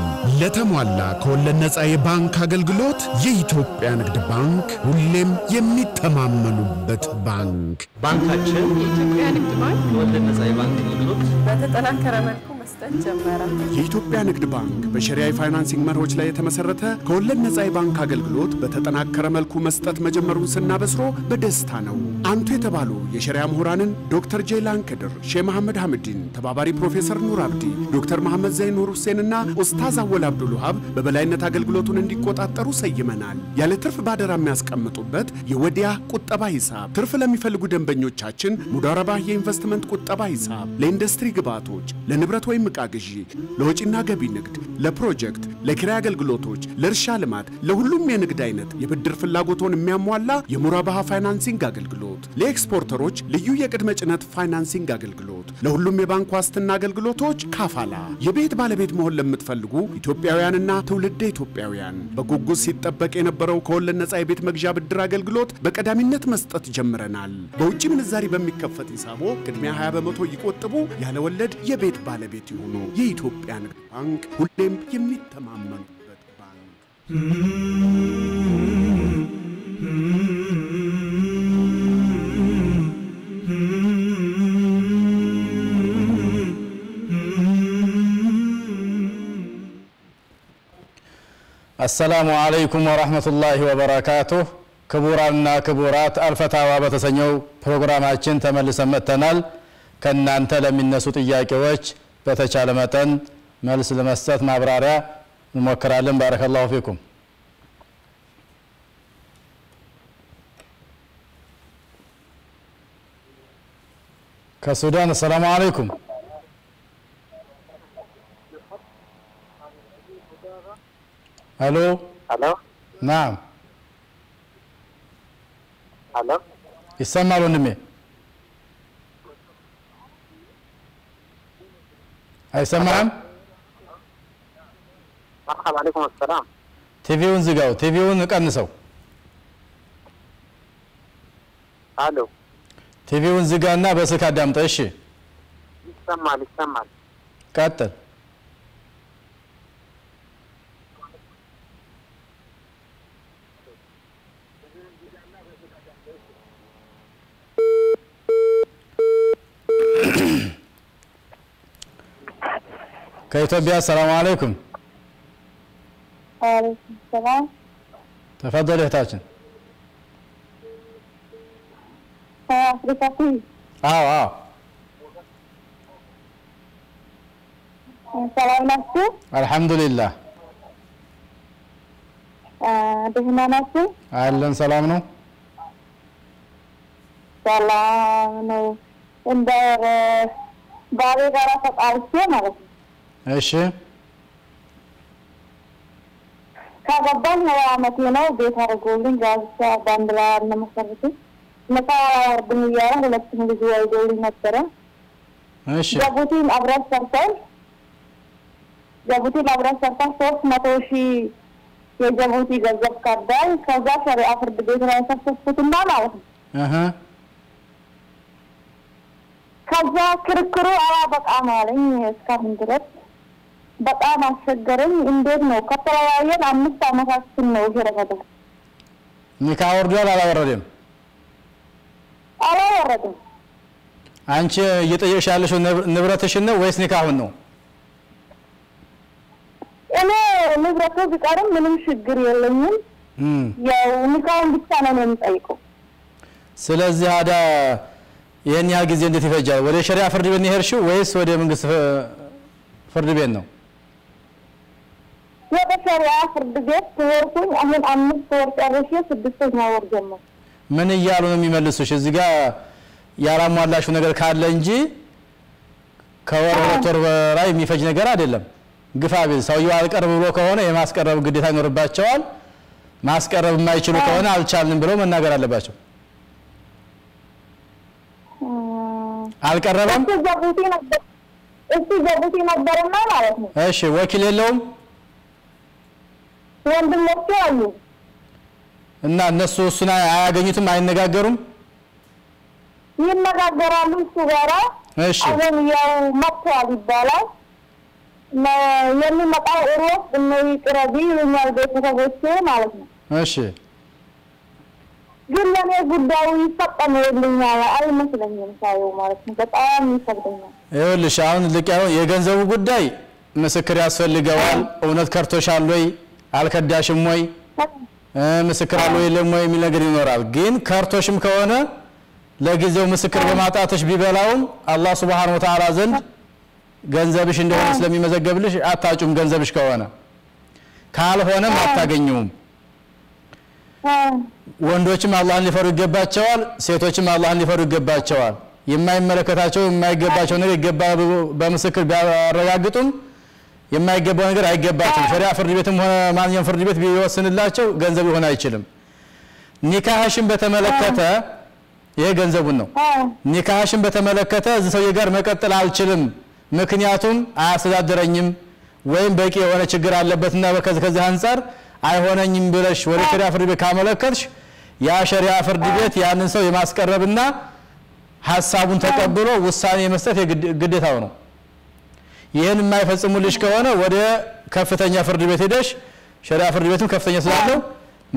ለተሟላ ከወለድ ነፃ የባንክ አገልግሎት የኢትዮጵያ ንግድ ባንክ ሁሌም የሚተማመኑበት ባንክ። ባንካችን የኢትዮጵያ ንግድ ባንክ ከወለድ ነፃ የባንክ አገልግሎት በተጠናከረ መልኩ መስጠት ጀመረ። የኢትዮጵያ ንግድ ባንክ በሸሪያ የ financing መርሆች ላይ የተመሰረተ ከወለድ ነፃ የባንክ አገልግሎት በተጠናከረ መልኩ መስጠት መጀመሩን ስናበስሮ በደስታ ነው። አንቱ የተባሉ የሸሪያ ምሁራንን ዶክተር ጄላን ክድር፣ ሼህ መሐመድ ሐምዲን፣ ተባባሪ ፕሮፌሰር ኑር አብዲ፣ ዶክተር መሐመድ ዘይን ኑር ሁሴንና ኡስታዝ አወል አብዱል ውሃብ በበላይነት አገልግሎቱን እንዲቆጣጠሩ ሰይመናል። ያለ ትርፍ ባደራ የሚያስቀምጡበት የወዲዓ ቁጠባ ሂሳብ፣ ትርፍ ለሚፈልጉ ደንበኞቻችን ሙዳረባ የኢንቨስትመንት ቁጠባ ሂሳብ፣ ለኢንዱስትሪ ግብዓቶች፣ ለንብረት ወይም ዕቃ ግዢ፣ ለወጪና ገቢ ንግድ፣ ለፕሮጀክት፣ ለኪራይ አገልግሎቶች፣ ለእርሻ ልማት፣ ለሁሉም የንግድ አይነት የብድር ፍላጎቶን የሚያሟላ የሙራባሃ financing አገልግሎት፣ ለኤክስፖርተሮች ልዩ የቅድመ ጭነት financing አገልግሎት፣ ለሁሉም የባንክ ዋስትና አገልግሎቶች ካፋላ። የቤት ባለቤት መሆን ለምትፈልጉ ኢትዮጵያውያንና ትውልደ ኢትዮጵያውያን በጉጉት ሲጠበቅ የነበረው ከወለድ ነፃ የቤት መግዣ ብድር አገልግሎት በቀዳሚነት መስጠት ጀምረናል። በውጭ ምንዛሪ በሚከፈት ሂሳቦ ቅድሚያ 20 በመቶ ይቆጥቡ፣ ያለ ወለድ የቤት ባለቤት ይሁኑ። የኢትዮጵያ ንግድ ባንክ ሁሌም የሚተማመኑበት ባንክ። አሰላሙ አለይኩም ወራህመቱላሂ ወበረካቱህ። ክቡራንና ክቡራት አልፈታዋ በተሰኘው ፕሮግራማችን ተመልሰን መጥተናል። ከእናንተ ለሚነሱ ጥያቄዎች በተቻለ መጠን መልስ ለመስጠት ማብራሪያ እንሞክራለን። ባረከላሁ ፊኩም። ከሱዳን አሰላሙ አለይኩም። አሎ ሄሎ نعم hello ይሰማል ወንድሜ? አይሰማህም? አለይኩም ሰላም ቲቪውን ዝጋው፣ ቲቪውን ቀንሰው፣ አሎ ቲቪውን ዝጋና በስልክ አዳምጠ። እሺ ይሰማል ይሰማል ቀጥል። ከኢትዮጵያ ሰላም አለይኩም። ወአለይኩም ሰላም። ተፈضل እህታችን። አዎ አዎ። ሰላም ናችሁ? አልሐምዱሊላህ። ደህና ናችሁ? አለን ሰላም ነው። ሰላም ነው። እንደ ባሌ ጋራ ተጣልቼ ማለት ነው እሺ ካገባኝ ሀያ አመቴ ነው። ቤት አድርጎልኝ ጋብቻ በአንድ ላይ አልመሰረቱ ነፃ አያወርድም እያለ ሁለቱም ልጅ ወልዶልኝ ነበረ። እሺ ጅቡቲን አብረን ሰርተን ጅቡቲን አብረን ሰርተን ሶስት መቶ ሺህ የጅቡቲ ገንዘብ ከዳኝ። ከዛ ሸሪዓ ፍርድ ቤት ላይ ሰብሰብኩትና ማለት ነው ከዛ ክርክሩ አላበቃም አለኝ። እስካሁን ድረስ በጣም አስቸገረኝ። እንዴት ነው ከተለያየን አምስት አመታችን ነው። ረመዳን ኒካ ወርዷል አላወረደም አላወረድም። አንቺ እየጠየቅሽ ያለሽው ንብ- ንብረትሽን ነው ወይስ ኒካሁን ነው እኔ ንብረቱ ቢቀርም ምንም ችግር የለኝም። ያው ንካውን ብቻ ነው የምጠይቀው። ስለዚህ አዳ ይህን ያህል ጊዜ እንዴት ይፈጃል? ወደ ሸሪያ ፍርድ ቤት ነው የሄድሽው ወይስ ወደ መንግስት ፍርድ ቤት ነው? ወደ ሸሪዓ ፍርድ ቤት ትወርኩኝ። አሁን አምስት ወር ጨርሼ ስድስተኛ ወር ጀመር ምን እያሉ ነው የሚመልሱሽ? እዚህ ጋር ያላሟላሽው ነገር ካለ እንጂ ከወር ሁለት ወር በላይ የሚፈጅ ነገር አይደለም። ግፋ ቢል ሰውየው አልቀርብ ብሎ ከሆነ የማስቀረብ ግዴታ ይኖርባቸዋል። ማስቀረብ የማይችሉ ከሆነ አልቻልንም ብለው መናገር አለባቸው። አልቀረበም። እሱ ነበርና ማለት ነው እሺ ወኪል የለውም ወንድሞቹ አሉ እና እነሱ እሱን አያገኙትም፣ አይነጋገሩም። ይነጋገራሉ እሱ ጋራ እሺ አሁን ያው መጥቷል ይባላል። የሚመጣው ሮብ እነዚህ ቅረቢ ይሉኛል ቤተሰቦቼ ማለት ነው። እሺ ግን ለእኔ ጉዳዩ ይፈጸምልኛል አይመስለኝም ሳየው ማለት ነው። በጣም ይከብደኛል። ይኸውልሽ አሁን ልቅ የገንዘቡ ጉዳይ ምስክር ያስፈልገዋል። እውነት ከርቶሻል ወይ አልከዳሽም ወይ ምስክር አለ የለም ወይ የሚል ነገር ይኖራል። ግን ከርቶሽም ከሆነ ለጊዜው ምስክር በማጣትሽ ቢበላውም አላህ ሱብሓነሁ ወተዓላ ዘንድ ገንዘብሽ እንደሆነ ስለሚመዘገብልሽ አታጩም። ገንዘብሽ ከሆነ ካልሆነም አታገኘውም። ወንዶችም አላህን ሊፈሩ ይገባቸዋል። ሴቶችም አላህን ሊፈሩ ይገባቸዋል። የማይመለከታቸው የማይገባቸው ነገር ይገባ በምስክር ቢያረጋግጡም የማይገባው ነገር አይገባቸውም። ሸሪዓ ፍርድ ቤትም ሆነ ማንኛውም ፍርድ ቤት ቢወስንላቸው ገንዘብ ሊሆን አይችልም። ኒካህሽን በተመለከተ ይሄ ገንዘቡን ነው። ኒካህሽን በተመለከተ እዚህ ሰውዬ ጋር መቀጠል አልችልም፣ ምክንያቱም አያስተዳድረኝም ወይም በቂ የሆነ ችግር አለበትና ከዚህ ከዚህ አንጻር አይሆነኝም ብለሽ ወደ ሸሪዓ ፍርድ ቤት ካመለከትሽ ያ ሸሪዓ ፍርድ ቤት ያንን ሰው የማስቀረብና ሀሳቡን ተቀብሎ ውሳኔ የመስጠት ግዴታው ነው። ይህን የማይፈጽሙልሽ ከሆነ ወደ ከፍተኛ ፍርድ ቤት ሄደሽ ሸሪዓ ፍርድ ቤትም ከፍተኛ ስላለው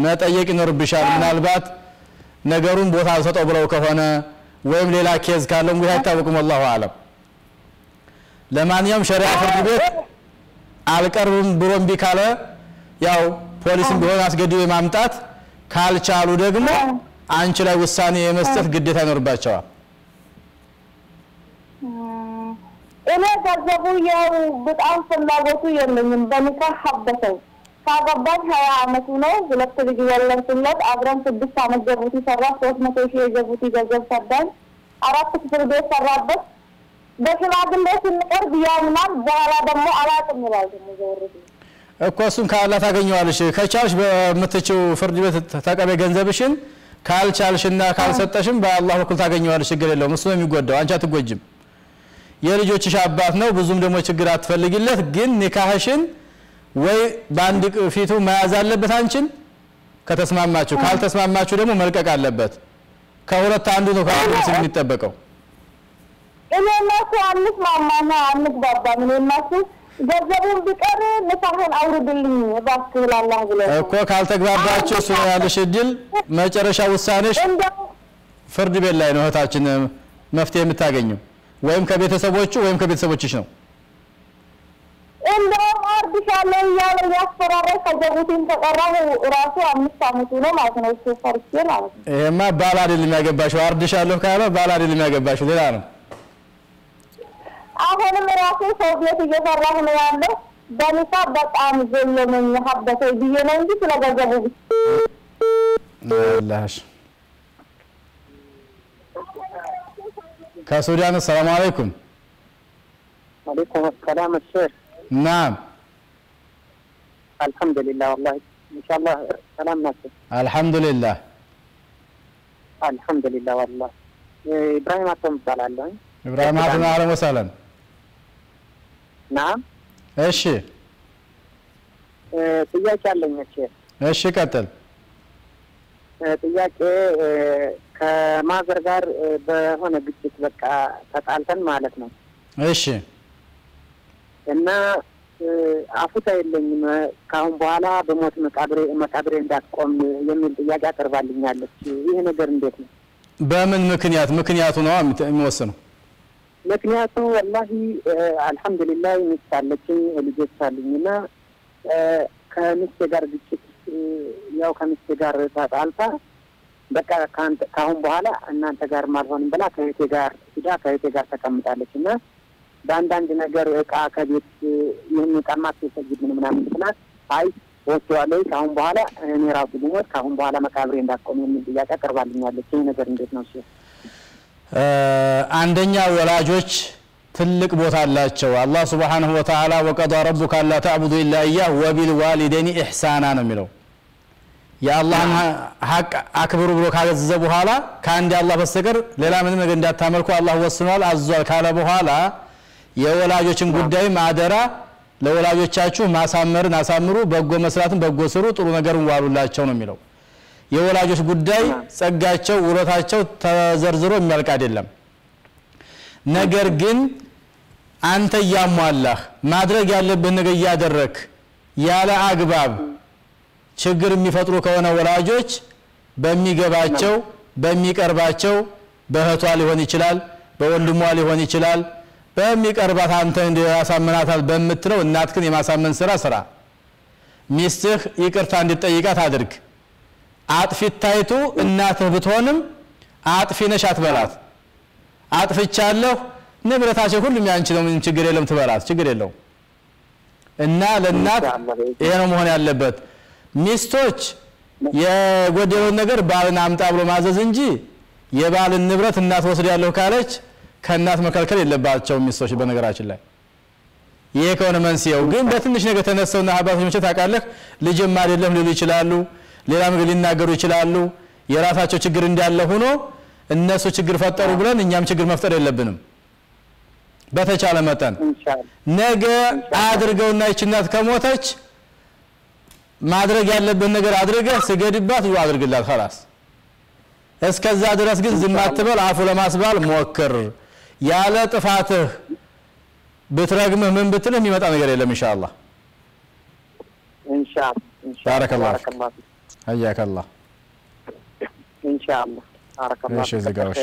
መጠየቅ ይኖርብሻል። ምናልባት ነገሩን ቦታ አልሰጠው ብለው ከሆነ ወይም ሌላ case ካለው እንግዲህ አይታወቅም። والله أعلم። ለማንኛውም ሸሪዓ ፍርድ ቤት አልቀርብም ብሎ እምቢ ካለ ያው ፖሊስም ቢሆን አስገድዶ የማምጣት ካልቻሉ ደግሞ አንቺ ላይ ውሳኔ የመስጠት ግዴታ ይኖርባቸዋል። እኔ ገንዘቡ ያው በጣም ፍላጎቱ የለኝም። በኒካህ ሀበሰው ካገባኝ ሀያ አመቱ ነው። ሁለት ልጅ ወለድኩለት። አብረን ስድስት አመት ጅቡቲ ሰራ። ሶስት መቶ ሺህ የጅቡቲ ገንዘብ ሰዳኝ። አራት ክፍል ቤት ሰራበት። በሽማግሌ ስንቀርብ ያምናል። በኋላ ደግሞ አላውቅም ይላል። እኮ እሱን ካላ ታገኘዋለሽ። ከቻልሽ በምትችው ፍርድ ቤት ተቀበይ ገንዘብሽን። ካልቻልሽና ካልሰጠሽም በአላህ በኩል ታገኘዋለሽ። ችግር የለውም። እሱ ነው የሚጎዳው፣ አንቺ አትጎጅም። የልጆችሽ አባት ነው። ብዙም ደግሞ ችግር አትፈልጊለት። ግን ኒካህሽን ወይ በአንድ ፊቱ መያዝ አለበት አንቺን ከተስማማችሁ፣ ካልተስማማችሁ ደግሞ መልቀቅ አለበት። ከሁለት አንዱ ነው ከአንዱ የሚጠበቀው። እኔ እና እሱ አንስማማና አንግባባም። እኔ እና እሱ ገንዘቡን ቢቀር ንሳህን አውርድልኝ እባክህ ላላህ ብሎ እኮ ካልተግባባችሁ እሱ ያለሽ እድል። መጨረሻ ውሳኔሽ ፍርድ ቤት ላይ ነው እህታችን መፍትሄ የምታገኘው፣ ወይም ከቤተሰቦቹ ወይም ከቤተሰቦችሽ ነው። እንደውም አርድሻለሁ እያለ እያስፈራራኝ ከጀቡቲም ከቀረሁ ራሱ አምስት አመቱ ነው ማለት ነው። እሱ ፈርቼ ማለት ነው። ይሄማ ባል አይደለም ያገባሽው። አርድሻለሁ ካለ ባል አይደለም ያገባሽው፣ ሌላ ነው። አሁንም ራሱ ሰው ቤት እየሰራሁ ነው ያለው። በኒሳ በጣም ዘለመኝ ሀበተ ብዬ ነው እንጂ ስለገንዘቡ አላሽ ከሱዳን ሰላም አለይኩም። አለይኩም ሰላም ሼህ نعم الحمد لله والله إن شاء الله ሰላም ናቸው። አልሐምዱሊላህ አልሐምዱሊላህ ወላሂ ኢብራሂም አቶም እባላለሁ። ኢብራሂም አህመድ أهلا وسهلا። نعم እሺ ጥያቄ አለኝ ሼህ እሺ፣ ቀጥል። ጥያቄ ከማዘር ጋር በሆነ ግጭት በቃ ተጣልተን ማለት ነው እሺ እና አፉታ የለኝም ከአሁን በኋላ በሞት መቃብሬ መቃብሬ እንዳትቆም የሚል ጥያቄ አቅርባልኛለች። ይህ ነገር እንዴት ነው? በምን ምክንያት ምክንያቱ ነው የሚወስነው? ምክንያቱ ወላሂ አልሐምዱሊላህ ሚስት አለችኝ ልጆች አሉኝ እና ከሚስቴ ጋር ግጭት ያው ከሚስቴ ጋር ተጣልታ በቃ ከአሁን በኋላ እናንተ ጋር አልሆንም ብላ ከእህቴ ጋር ሂዳ ከእህቴ ጋር ተቀምጣለች እና በአንዳንድ ነገር እቃ ከቤት ይህን እቃ ማትወሰጅብን ምናምን ምክንያት አይ ወስደዋለሁ ከአሁን በኋላ እኔ ራሱ ብሞት ከአሁን በኋላ መቃብሬ እንዳትቆም የሚል ጥያቄ አቅርባልኛለች። ይህ ነገር እንዴት ነው? አንደኛ ወላጆች ትልቅ ቦታ አላቸው። አላህ ሱብሓነሁ ወተዓላ ወቀዷ ረቡከ አላ ተዕቡዱ ኢላ ኢያህ ወቢልዋሊደይኒ ኢሕሳና ነው የሚለው የአላህን ሀቅ አክብሩ ብሎ ካዘዘ በኋላ ከአንድ አላህ በስተቀር ሌላ ምንም ነገር እንዳታመልኩ አላህ ወስኗል አዟል ካለ በኋላ የወላጆችን ጉዳይ ማደራ ለወላጆቻችሁ ማሳመርን አሳምሩ፣ በጎ መስራትን በጎ ስሩ፣ ጥሩ ነገርን ዋሉላቸው ነው የሚለው። የወላጆች ጉዳይ ጸጋቸው፣ ውለታቸው ተዘርዝሮ የሚያልቅ አይደለም። ነገር ግን አንተ እያሟላህ ማድረግ ያለብህ ነገር እያደረክ ያለ አግባብ ችግር የሚፈጥሩ ከሆነ ወላጆች በሚገባቸው በሚቀርባቸው በእህቷ ሊሆን ይችላል፣ በወንድሟ ሊሆን ይችላል፣ በሚቀርባት አንተ እንደ ያሳምናታል በምትለው እናትህን የማሳመን ስራ ስራ። ሚስትህ ይቅርታ እንድትጠይቃት አድርግ። አጥፊታይቱ እናትህ ብትሆንም አጥፊ ነሽ አትበላት። አጥፍቻለሁ ንብረታቸው ሁሉም ያንቺ ነው፣ ምንም ችግር የለም ትበላት፣ ችግር የለውም። እና ለእናት ይሄ ነው መሆን ያለበት። ሚስቶች የጎደለውን ነገር ባልን አምጣ ብሎ ማዘዝ እንጂ የባልን ንብረት እናት ወስድ ያለሁ ካለች ከእናት መከልከል የለባቸውም ሚስቶች። በነገራችን ላይ ይሄ ከሆነ መንስኤው ግን በትንሽ ነገር ተነስተውና አባቶች መቼ ታውቃለህ ልጅም አይደለም ሊሉ ይችላሉ፣ ሌላ ነገር ሊናገሩ ይችላሉ። የራሳቸው ችግር እንዳለ ሆኖ እነሱ ችግር ፈጠሩ ብለን እኛም ችግር መፍጠር የለብንም። በተቻለ መጠን ነገ አድርገውና ይች ከሞተች ማድረግ ያለብን ነገር አድርገህ ስገድባት ዱዓ አድርግላት خلاص እስከዛ ድረስ ግን ዝም አትበል አፉ ለማስባል ሞክር ያለ ጥፋትህ ብትረግምህ ምን ብትልህ የሚመጣ ነገር የለም ኢንሻአላህ ኢንሻአላህ ባረከላሁ ሀያከ አላህ ኢንሻአላህ ባረከላሁ እሺ ዝጋዎች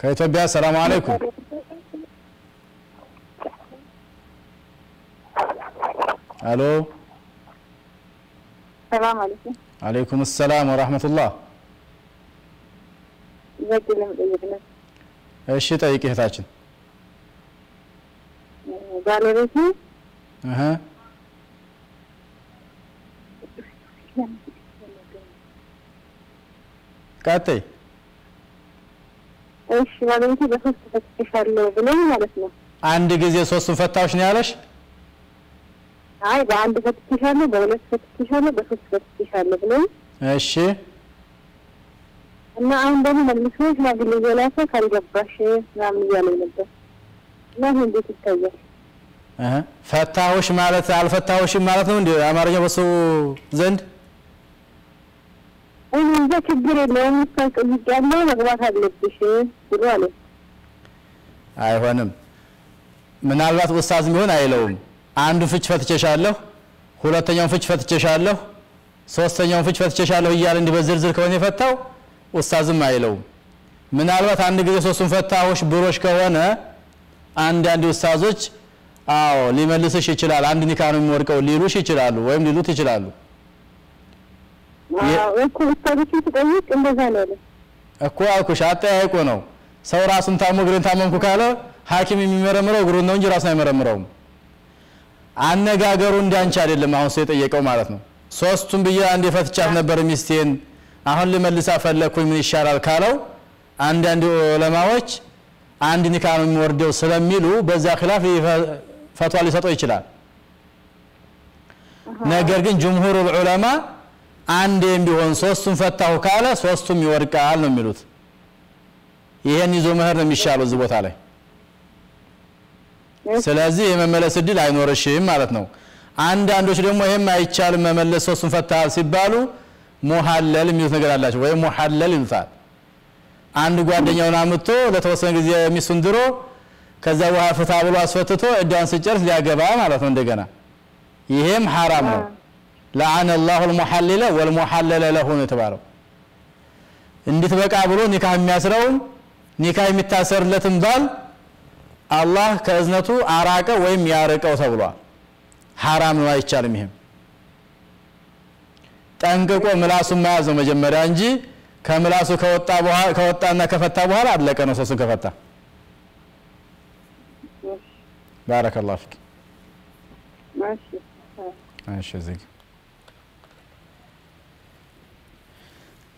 ከኢትዮጵያ ሰላም አለይኩም። አሎ። ሰላም አለይኩም። አለይኩም ሰላም ወራህመቱላህ። ጥያቄ ለመጠየቅ ነው። እሺ ጠይቂ እህታችን። ባለቤቴ እህ ቀጥይ እሺ ባለቤቴ በሶስት ፈትቼሻለሁ ብሎኝ ማለት ነው። አንድ ጊዜ ሶስቱን ፈታዎች ነው ያለሽ? አይ በአንድ ፈትቼሻለሁ፣ በሁለት ፈትቼሻለሁ፣ በሶስት ፈትቼሻለሁ ብሎኝ እሺ። እና አሁን ደግሞ መልሶ ሽማግሌ እየላከ ካልገባሽ ምናምን እያለኝ ነበር። እና ይህ እንዴት ይታያል? ፈታሁሽ ማለት አልፈታሁሽም ማለት ነው እንዴ? አማርኛ በሱ ዘንድ እንጃ ችግር የለውም ጠይቄያለሁ መግባት አለብሽ ብሎ አለ። አይሆንም ምናልባት ኡስታዝ ቢሆን አይለውም አንዱን ፍች ፈትቼሻለሁ ሁለተኛውን ፍች ፈትቼሻለሁ ሶስተኛውን ፍች ፈትቼሻለሁ እያለ እንዲህ በዝርዝር ከሆነ የፈታው ኡስታዝም አይለውም። ምናልባት አንድ ጊዜ ሶስቱን ፈታዎች ብሎሽ ከሆነ አንዳንድ ኡስታዞች አዎ ሊመልስሽ ይችላል፣ አንድ ኒካ ነው የሚወድቀው ሊሉሽ ይችላሉ፣ ወይም ሊሉት ይችላሉ። እኮ ኡስታዞችን ስጠይቅ እንደዛ ነው ያለ። እኮ አልኩሽ አጠያየቁ ነው። ሰው ራሱን ታሞ እግሬን ታመምኩ ካለ ሐኪም የሚመረምረው እግሩን ነው እንጂ ራሱን አይመረምረውም። አነጋገሩ እንዳንቺ አይደለም። አሁን ሰው የጠየቀው ማለት ነው። ሶስቱን ብዬ አንድ የፈትቻት ነበር ሚስቴን አሁን ልመልሳ ፈለግኩኝ ምን ይሻላል ካለው አንዳንድ ዑለማዎች አንድ ኒካ ነው የሚወርደው ስለሚሉ በዛ ኺላፍ ፈቷ ሊሰጠው ይችላል። ነገር ግን ጅምሁር ዑለማ አንዴም ቢሆን ሶስቱን ፈታሁ ካለ ሶስቱም ይወድቃል ነው የሚሉት። ይሄን ይዞ መሄድ ነው የሚሻለው እዚህ ቦታ ላይ። ስለዚህ የመመለስ እድል አይኖርሽም ማለት ነው። አንዳንዶች ደግሞ ይሄም አይቻልም መመለስ ሶስቱን ፈታሃል ሲባሉ ሙሐለል የሚሉት ነገር አላቸው፣ ወይም ሙሐለል ይሉታል። አንድ ጓደኛውን አምጥቶ ለተወሰነ ጊዜ ሚስቱን ድሮ ከዛ በኋላ ፍታ ብሎ አስፈትቶ እዳውን ስጨርስ ሊያገባ ማለት ነው እንደገና። ይሄም ሐራም ነው። ለዓነ ላሁ ልሙሐሊለ ወልሙሐለለ ለሁ ነው የተባለው። እንድትበቃ ብሎ ኒካህ የሚያስረውም ኒካህ የሚታሰርለትን ባል አላህ ከእዝነቱ አራቀ ወይም ያርቀው ተብሏል። ሐራም ነው፣ አይቻልም። ይሄም ጠንቅቆ ምላሱን መያዝ ነው መጀመሪያ እንጂ ከምላሱ ከወጣ በኋላ ከወጣና ከፈታ በኋላ አለቀ ነው። ሶስቱን ከፈታ ባረከላሁ ፊክ። እሺ እዚህ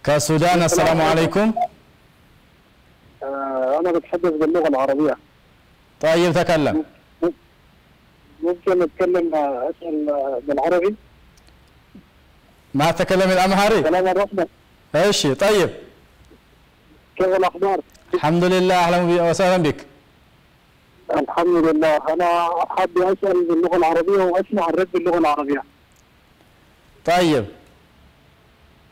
كسودان السلام عليكم. آه، أنا بتحدث باللغة العربية. طيب تكلم. ممكن أتكلم آه، أسأل آه، بالعربي؟ ما تكلم الأمهري. سلام الرحمة. إيش؟ طيب. كيف الأخبار؟ الحمد لله أهلا وسهلا بك. الحمد لله. أنا حابب أسأل باللغة العربية وأسمع الرد باللغة العربية. طيب.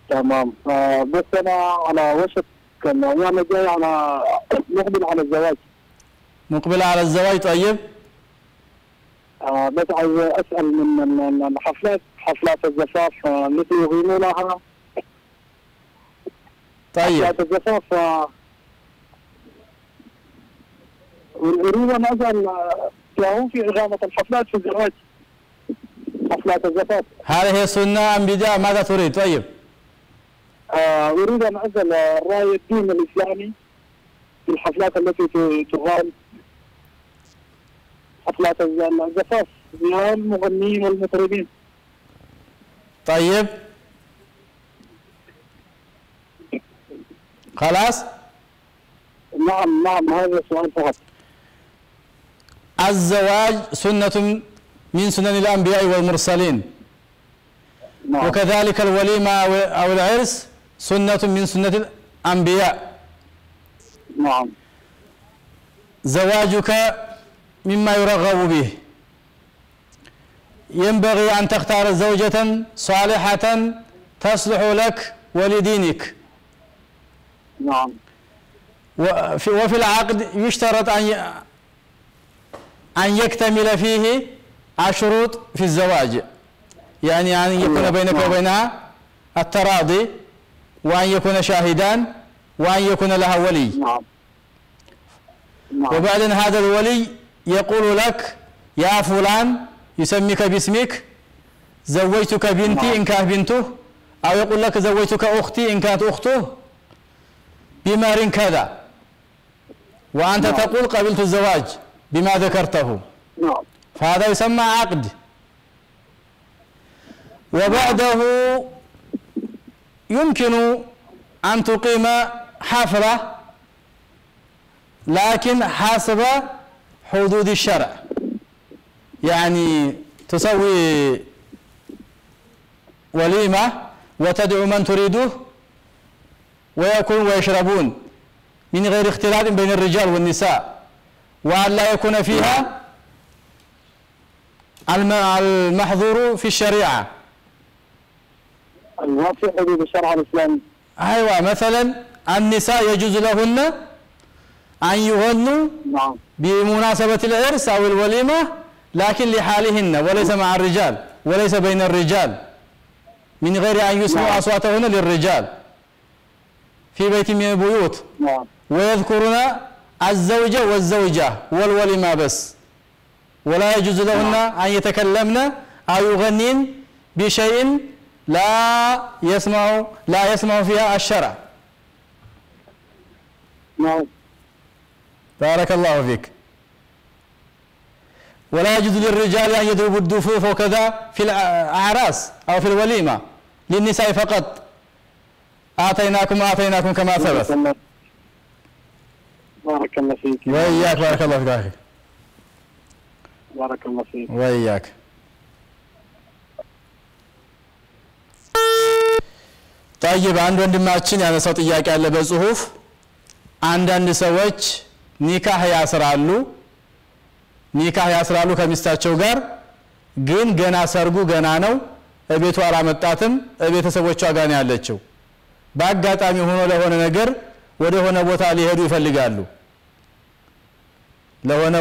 تمام. آه، بس أنا على وشك الأيام الجايه أنا مقبل على الزواج. مقبل على الزواج طيب؟ آه بس عايز أسأل من الحفلات حفلات الزفاف آه، التي يغنوا لها. طيب. حفلات الزفاف آه، والقريبه مثلا يعون في إقامة الحفلات في الزواج. حفلات الزفاف. هذه هي سنه ام بدايه ماذا تريد؟ طيب؟ آه، أريد أن أسأل آه، رأي الدين الإسلامي في الحفلات التي تقام حفلات الز- الزفاف والمغنيين والمطربين. طيب. خلاص؟ نعم نعم هذا السؤال فقط. الزواج سنة من سنن الأنبياء والمرسلين. نعم. وكذلك الوليمة أو العرس؟ سنة من سنة الأنبياء. نعم. زواجك مما يرغب به. ينبغي أن تختار زوجة صالحة تصلح لك ولدينك. نعم. وفي, وفي العقد يشترط أن أن يكتمل فيه الشروط في الزواج. يعني أن يكون بينك وبينها التراضي. وأن يكون شاهدان وأن يكون لها ولي. نعم. نعم. وبعدين هذا الولي يقول لك يا فلان يسميك باسمك زوجتك بنتي إن كانت بنته أو يقول لك زوجتك أختي إن كانت أخته بمهر كذا. وأنت نعم. تقول قبلت الزواج بما ذكرته. نعم. فهذا يسمى عقد. وبعده يمكن أن تقيم حفلة لكن حسب حدود الشرع. يعني تسوي وليمة وتدعو من تريده ويأكلون ويشربون من غير اختلاط بين الرجال والنساء. وأن لا يكون فيها الم- المحظور في الشريعة. ما في حدود الشرع الإسلامي أيوة مثلا النساء يجوز لهن أن يغنوا نعم. بمناسبة العرس أو الوليمة لكن لحالهن وليس مع الرجال وليس بين الرجال من غير أن يسمعوا نعم. أصواتهن للرجال في بيت من البيوت نعم. ويذكرن الزوجة والزوجة والوليمة بس ولا يجوز لهن نعم. أن يتكلمن أو يغنين بشيء لا يسمع لا يسمع فيها الشرع. نعم. بارك الله فيك. ولا يجوز للرجال أن يضربوا الدفوف وكذا في الأعراس أو في الوليمة للنساء فقط. أعطيناكم أعطيناكم كما ثبت بارك الله فيك. وياك بارك الله فيك أخي. بارك الله فيك. وياك ጠይብ አንድ ወንድማችን ያነሳው ጥያቄ አለ በጽሁፍ። አንዳንድ ሰዎች ኒካህ ያስራሉ ኒካህ ያስራሉ ከሚስታቸው ጋር ግን ገና ሰርጉ ገና ነው እቤቷ አላመጣትም ቤተሰቦቿ ጋር ያለችው። በአጋጣሚ ሆኖ ለሆነ ነገር ወደ ሆነ ቦታ ሊሄዱ ይፈልጋሉ። ለሆነ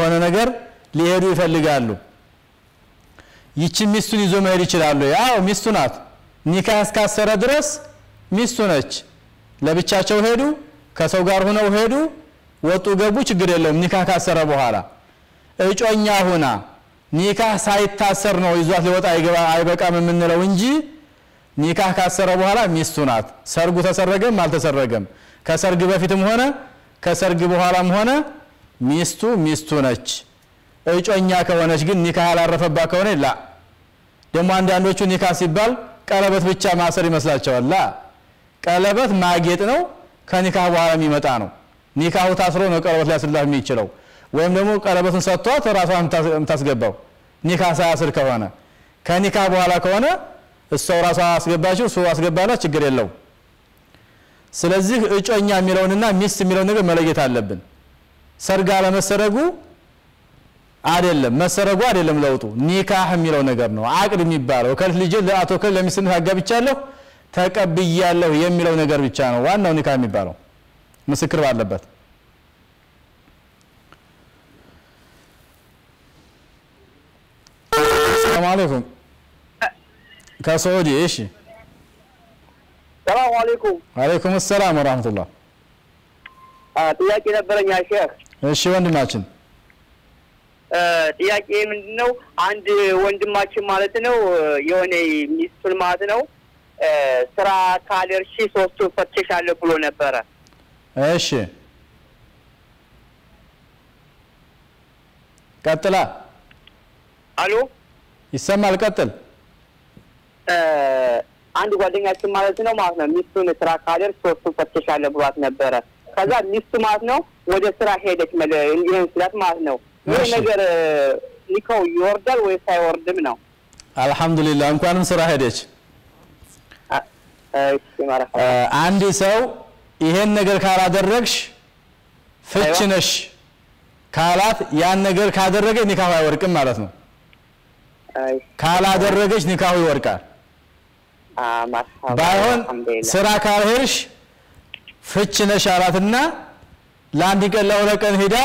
ሆነ ነገር ሊሄዱ ይፈልጋሉ። ይቺ ሚስቱን ይዞ መሄድ ይችላሉ። ያው ሚስቱ ናት። ኒካህ እስካሰረ ድረስ ሚስቱ ነች። ለብቻቸው ሄዱ ከሰው ጋር ሆነው ሄዱ ወጡ ገቡ ችግር የለውም። ኒካህ ካሰረ በኋላ እጮኛ ሁና ኒካህ ሳይታሰር ነው ይዟት ሊወጣ አይበቃም የምንለው እንጂ ኒካህ ካሰረ በኋላ ሚስቱ ናት። ሰርጉ ተሰረገም አልተሰረገም? ከሰርግ በፊትም ሆነ ከሰርግ በኋላም ሆነ ሚስቱ ሚስቱ ነች። እጮኛ ከሆነች ግን ኒካህ ያላረፈባት ከሆነ ላ። ደግሞ አንዳንዶቹ ኒካህ ሲባል ቀለበት ብቻ ማሰር ይመስላቸዋል። ቀለበት ማጌጥ ነው ከኒካህ በኋላ የሚመጣ ነው። ኒካሁ ታስሮ ነው ቀለበት ሊያስርላት የሚችለው። ወይም ደግሞ ቀለበቱን ሰጥቷት ራሷን የምታስገባው ኒካህ ሳያስር ከሆነ። ከኒካህ በኋላ ከሆነ እሷው ራሷ አስገባችው እሱ አስገባላት ችግር የለው ስለዚህ እጮኛ የሚለውንና ሚስት የሚለውን ነገር መለየት አለብን። ሰርግ አለመሰረጉ አይደለም መሰረጉ አይደለም ለውጡ። ኒካህ የሚለው ነገር ነው አቅድ የሚባለው። ከልት ልጅ ለአቶ ከል ለሚስትነት አጋብቻለሁ ተቀብያለሁ የሚለው ነገር ብቻ ነው ዋናው ኒካህ የሚባለው። ምስክር ባለበት። ሰላም አለይኩም። ከሳዑዲ እሺ። ሰላም አለይኩም። አለይኩም ሰላም ወራህመቱላህ። ጥያቄ ነበረኝ ያ ሼህ እሺ ወንድማችን ጥያቄ ምንድን ነው አንድ ወንድማችን ማለት ነው የሆነ ሚስቱን ማለት ነው ስራ ካልርሺ ሶስቱን ፈትሻለሁ ብሎ ነበረ። እሺ። ቀጥላ። አሎ? ይሰማል? ቀጥል። አንድ ጓደኛችን ማለት ነው ማለት ነው ሚስቱን ስራ ካልርሽ ሶስቱን ፈትሻለሁ ብሏት ነበረ። ከዛ ሚስቱ ማለት ነው ወደ ስራ ሄደች ይህን ስላት ማለት ነው ይህ ነገር ኒካው ይወርዳል ወይስ አይወርድም ነው? አልহামዱሊላህ እንኳንም ስራ ሄደች። አንድ ሰው ይሄን ነገር ካላደረግሽ ፍች ነሽ ካላት ያን ነገር ካደረገ ኒካሁ አይወርቅም ማለት ነው። ካላደረገች ኒካሁ ይወርቃል። ባይሆን አልሐምዱሊላህ። ስራ ካልሄድሽ ፍች ነሽ አላትና ለአንድ ቀን ለሁለት ቀን ሄዳ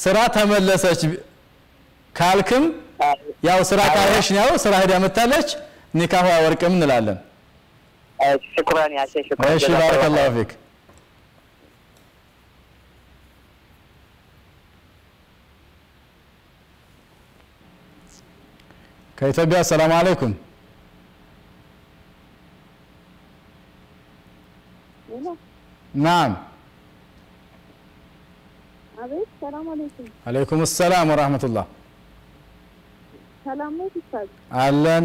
ስራ ተመለሰች ካልክም ያው ስራ ካልሄድሽ ነው ያው ስራ ሄዳ መታለች። ኒካሁ አይወርቅም እንላለን። እሺ፣ ሽኩራን ያ ሼህ ሽኩራን እሺ ጀዛከላህ ባረከላሁ ኸይር። ፊክ። ከኢትዮጵያ ሰላም አለይኩም። ናም አቤት ሰላም አለይኩም። አለይኩም ሰላም ወራህመቱላህ ሰላም ነው ኡስታዝ? አለን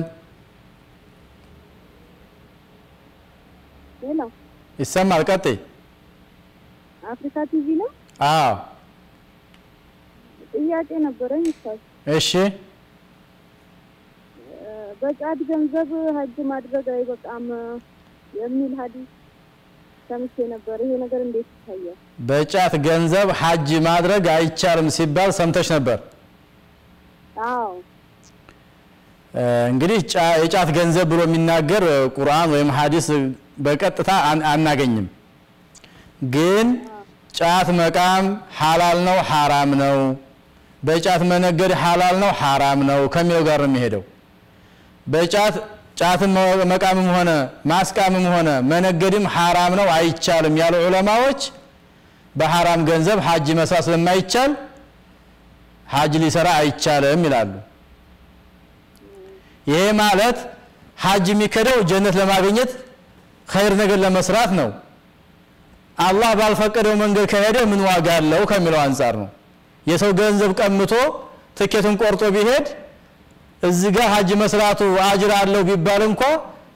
ሌላ ይሰማል ቀጥይ አፍሪካ ቲቪ ነው። አዎ ጥያቄ ነበረኝ ኡስታዝ። እሺ እ፣ በጫት ገንዘብ ሀጅ ማድረግ አይበቃም የሚል ሀዲስ ሰምቼ ነበር። ይሄ ነገር እንዴት ይታያል? በጫት ገንዘብ ሐጅ ማድረግ አይቻልም ሲባል ሰምተሽ ነበር? አዎ። እንግዲህ የጫት ገንዘብ ብሎ የሚናገር ቁርአን ወይም ሐዲስ በቀጥታ አናገኝም። ግን ጫት መቃም ሐላል ነው ሐራም ነው? በጫት መነገድ ሐላል ነው ሐራም ነው? ከሚለው ጋር ነው የሚሄደው። በጫት ጫትን መቃምም ሆነ ማስቃምም ሆነ መነገድም ሐራም ነው አይቻልም ያሉ ዑለማዎች በሐራም ገንዘብ ሐጅ መስራት ስለማይቻል ሐጅ ሊሰራ አይቻልም ይላሉ። ይሄ ማለት ሐጅ የሚከደው ጀነት ለማግኘት ኸይር ነገር ለመስራት ነው። አላህ ባልፈቀደው መንገድ ከሄደ ምን ዋጋ አለው ከሚለው አንጻር ነው። የሰው ገንዘብ ቀምቶ ትኬቱን ቆርጦ ቢሄድ እዚህ ጋር ሐጅ መስራቱ አጅር አለው ቢባል እንኳ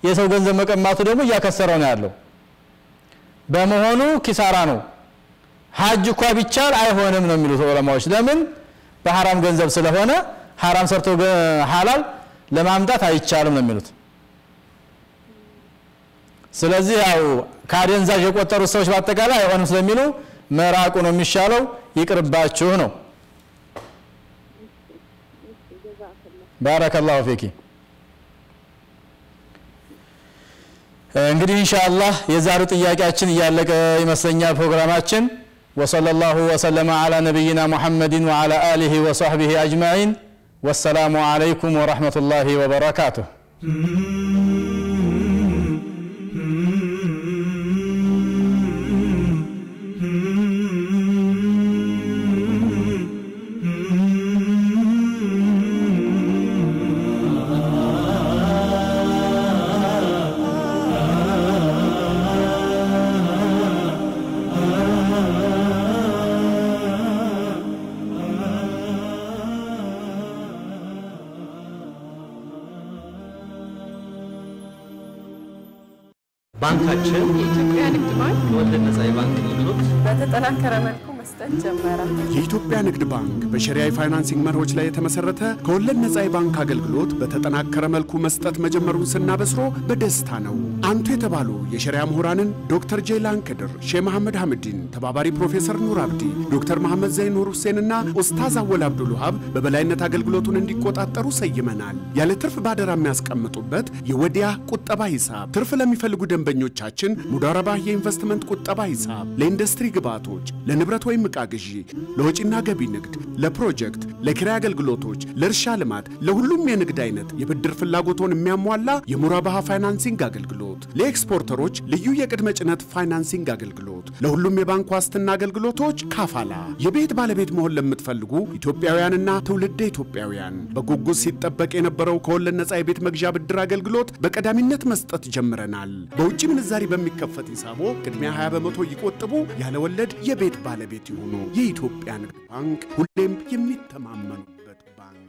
የሰው ገንዘብ መቀማቱ ደግሞ እያከሰረው ነው ያለው። በመሆኑ ኪሳራ ነው። ሐጅ እኳ ቢቻል አይሆንም ነው የሚሉት ዑለማዎች። ለምን? በሐራም ገንዘብ ስለሆነ ሐራም ሰርቶ ሐላል ለማምጣት አይቻልም ነው የሚሉት። ስለዚህ ያው ከአደንዛዥ የቆጠሩት ሰዎች በአጠቃላይ አይሆንም ስለሚሉ መራቁ ነው የሚሻለው፣ ይቅርባችሁ ነው። ባረከላሁ ፊኪ። እንግዲህ ኢንሻአላህ የዛሬው ጥያቄያችን እያለቀ ይመስለኛል ፕሮግራማችን። ወሰለላሁ ወሰለመ ዐላ ነቢይና ሙሐመድን ወዐላ አሊሂ ወሰሕቢሂ አጅማዒን። ወሰላሙ ዐለይኩም ወረሕመቱላሂ ወበረካቱሁ። ባንካችን የኢትዮጵያ ንግድ ባንክ የወለድ ነጻ የባንክ አገልግሎት በተጠናከረ መልኩ መስጠት ጀመረ። የኢትዮጵያ ንግድ ባንክ በሸሪያ የ financing መርሆች ላይ የተመሰረተ ከወለድ ነጻ የባንክ አገልግሎት በተጠናከረ መልኩ መስጠት መጀመሩን ስናበስሮ በደስታ ነው። አንቱ የተባሉ የሸሪያ ምሁራንን ዶክተር ጄላን ክድር፣ ሼህ መሐመድ ሐምዲን፣ ተባባሪ ፕሮፌሰር ኑር አብዲ፣ ዶክተር መሐመድ ዘይን ኑር ሁሴንና ኡስታዝ አወል አብዱል ውሃብ በበላይነት አገልግሎቱን እንዲቆጣጠሩ ሰይመናል። ያለ ትርፍ ባደራ የሚያስቀምጡበት የወዲዓ ቁጠባ ሂሳብ፣ ትርፍ ለሚፈልጉ ደንበኞቻችን ሙዳረባ የኢንቨስትመንት ቁጠባ ሂሳብ፣ ለኢንዱስትሪ ግብዓቶች፣ ለንብረት ወይም ዕቃ ግዢ፣ ለወጪና ገቢ ንግድ፣ ለፕሮጀክት፣ ለኪራይ አገልግሎቶች፣ ለእርሻ ልማት፣ ለሁሉም የንግድ አይነት የብድር ፍላጎቶን የሚያሟላ የሙራባሃ financing አገልግሎት፣ ለኤክስፖርተሮች ልዩ የቅድመ ጭነት financing አገልግሎት፣ ለሁሉም የባንክ ዋስትና አገልግሎቶች ካፋላ። የቤት ባለቤት መሆን ለምትፈልጉ ኢትዮጵያውያንና ትውልደ ኢትዮጵያውያን በጉጉት ሲጠበቅ የነበረው ከወለድ ነጻ የቤት መግዣ ብድር አገልግሎት በቀዳሚነት መስጠት ጀምረናል። በውጭ ምንዛሪ በሚከፈት ሂሳቦ ቅድሚያ 20 በመቶ ይቆጥቡ፣ ያለ ወለድ የቤት ባለቤት ይሁኑ። የኢትዮጵያ ንግድ ባንክ ሁሌም የሚተማመኑበት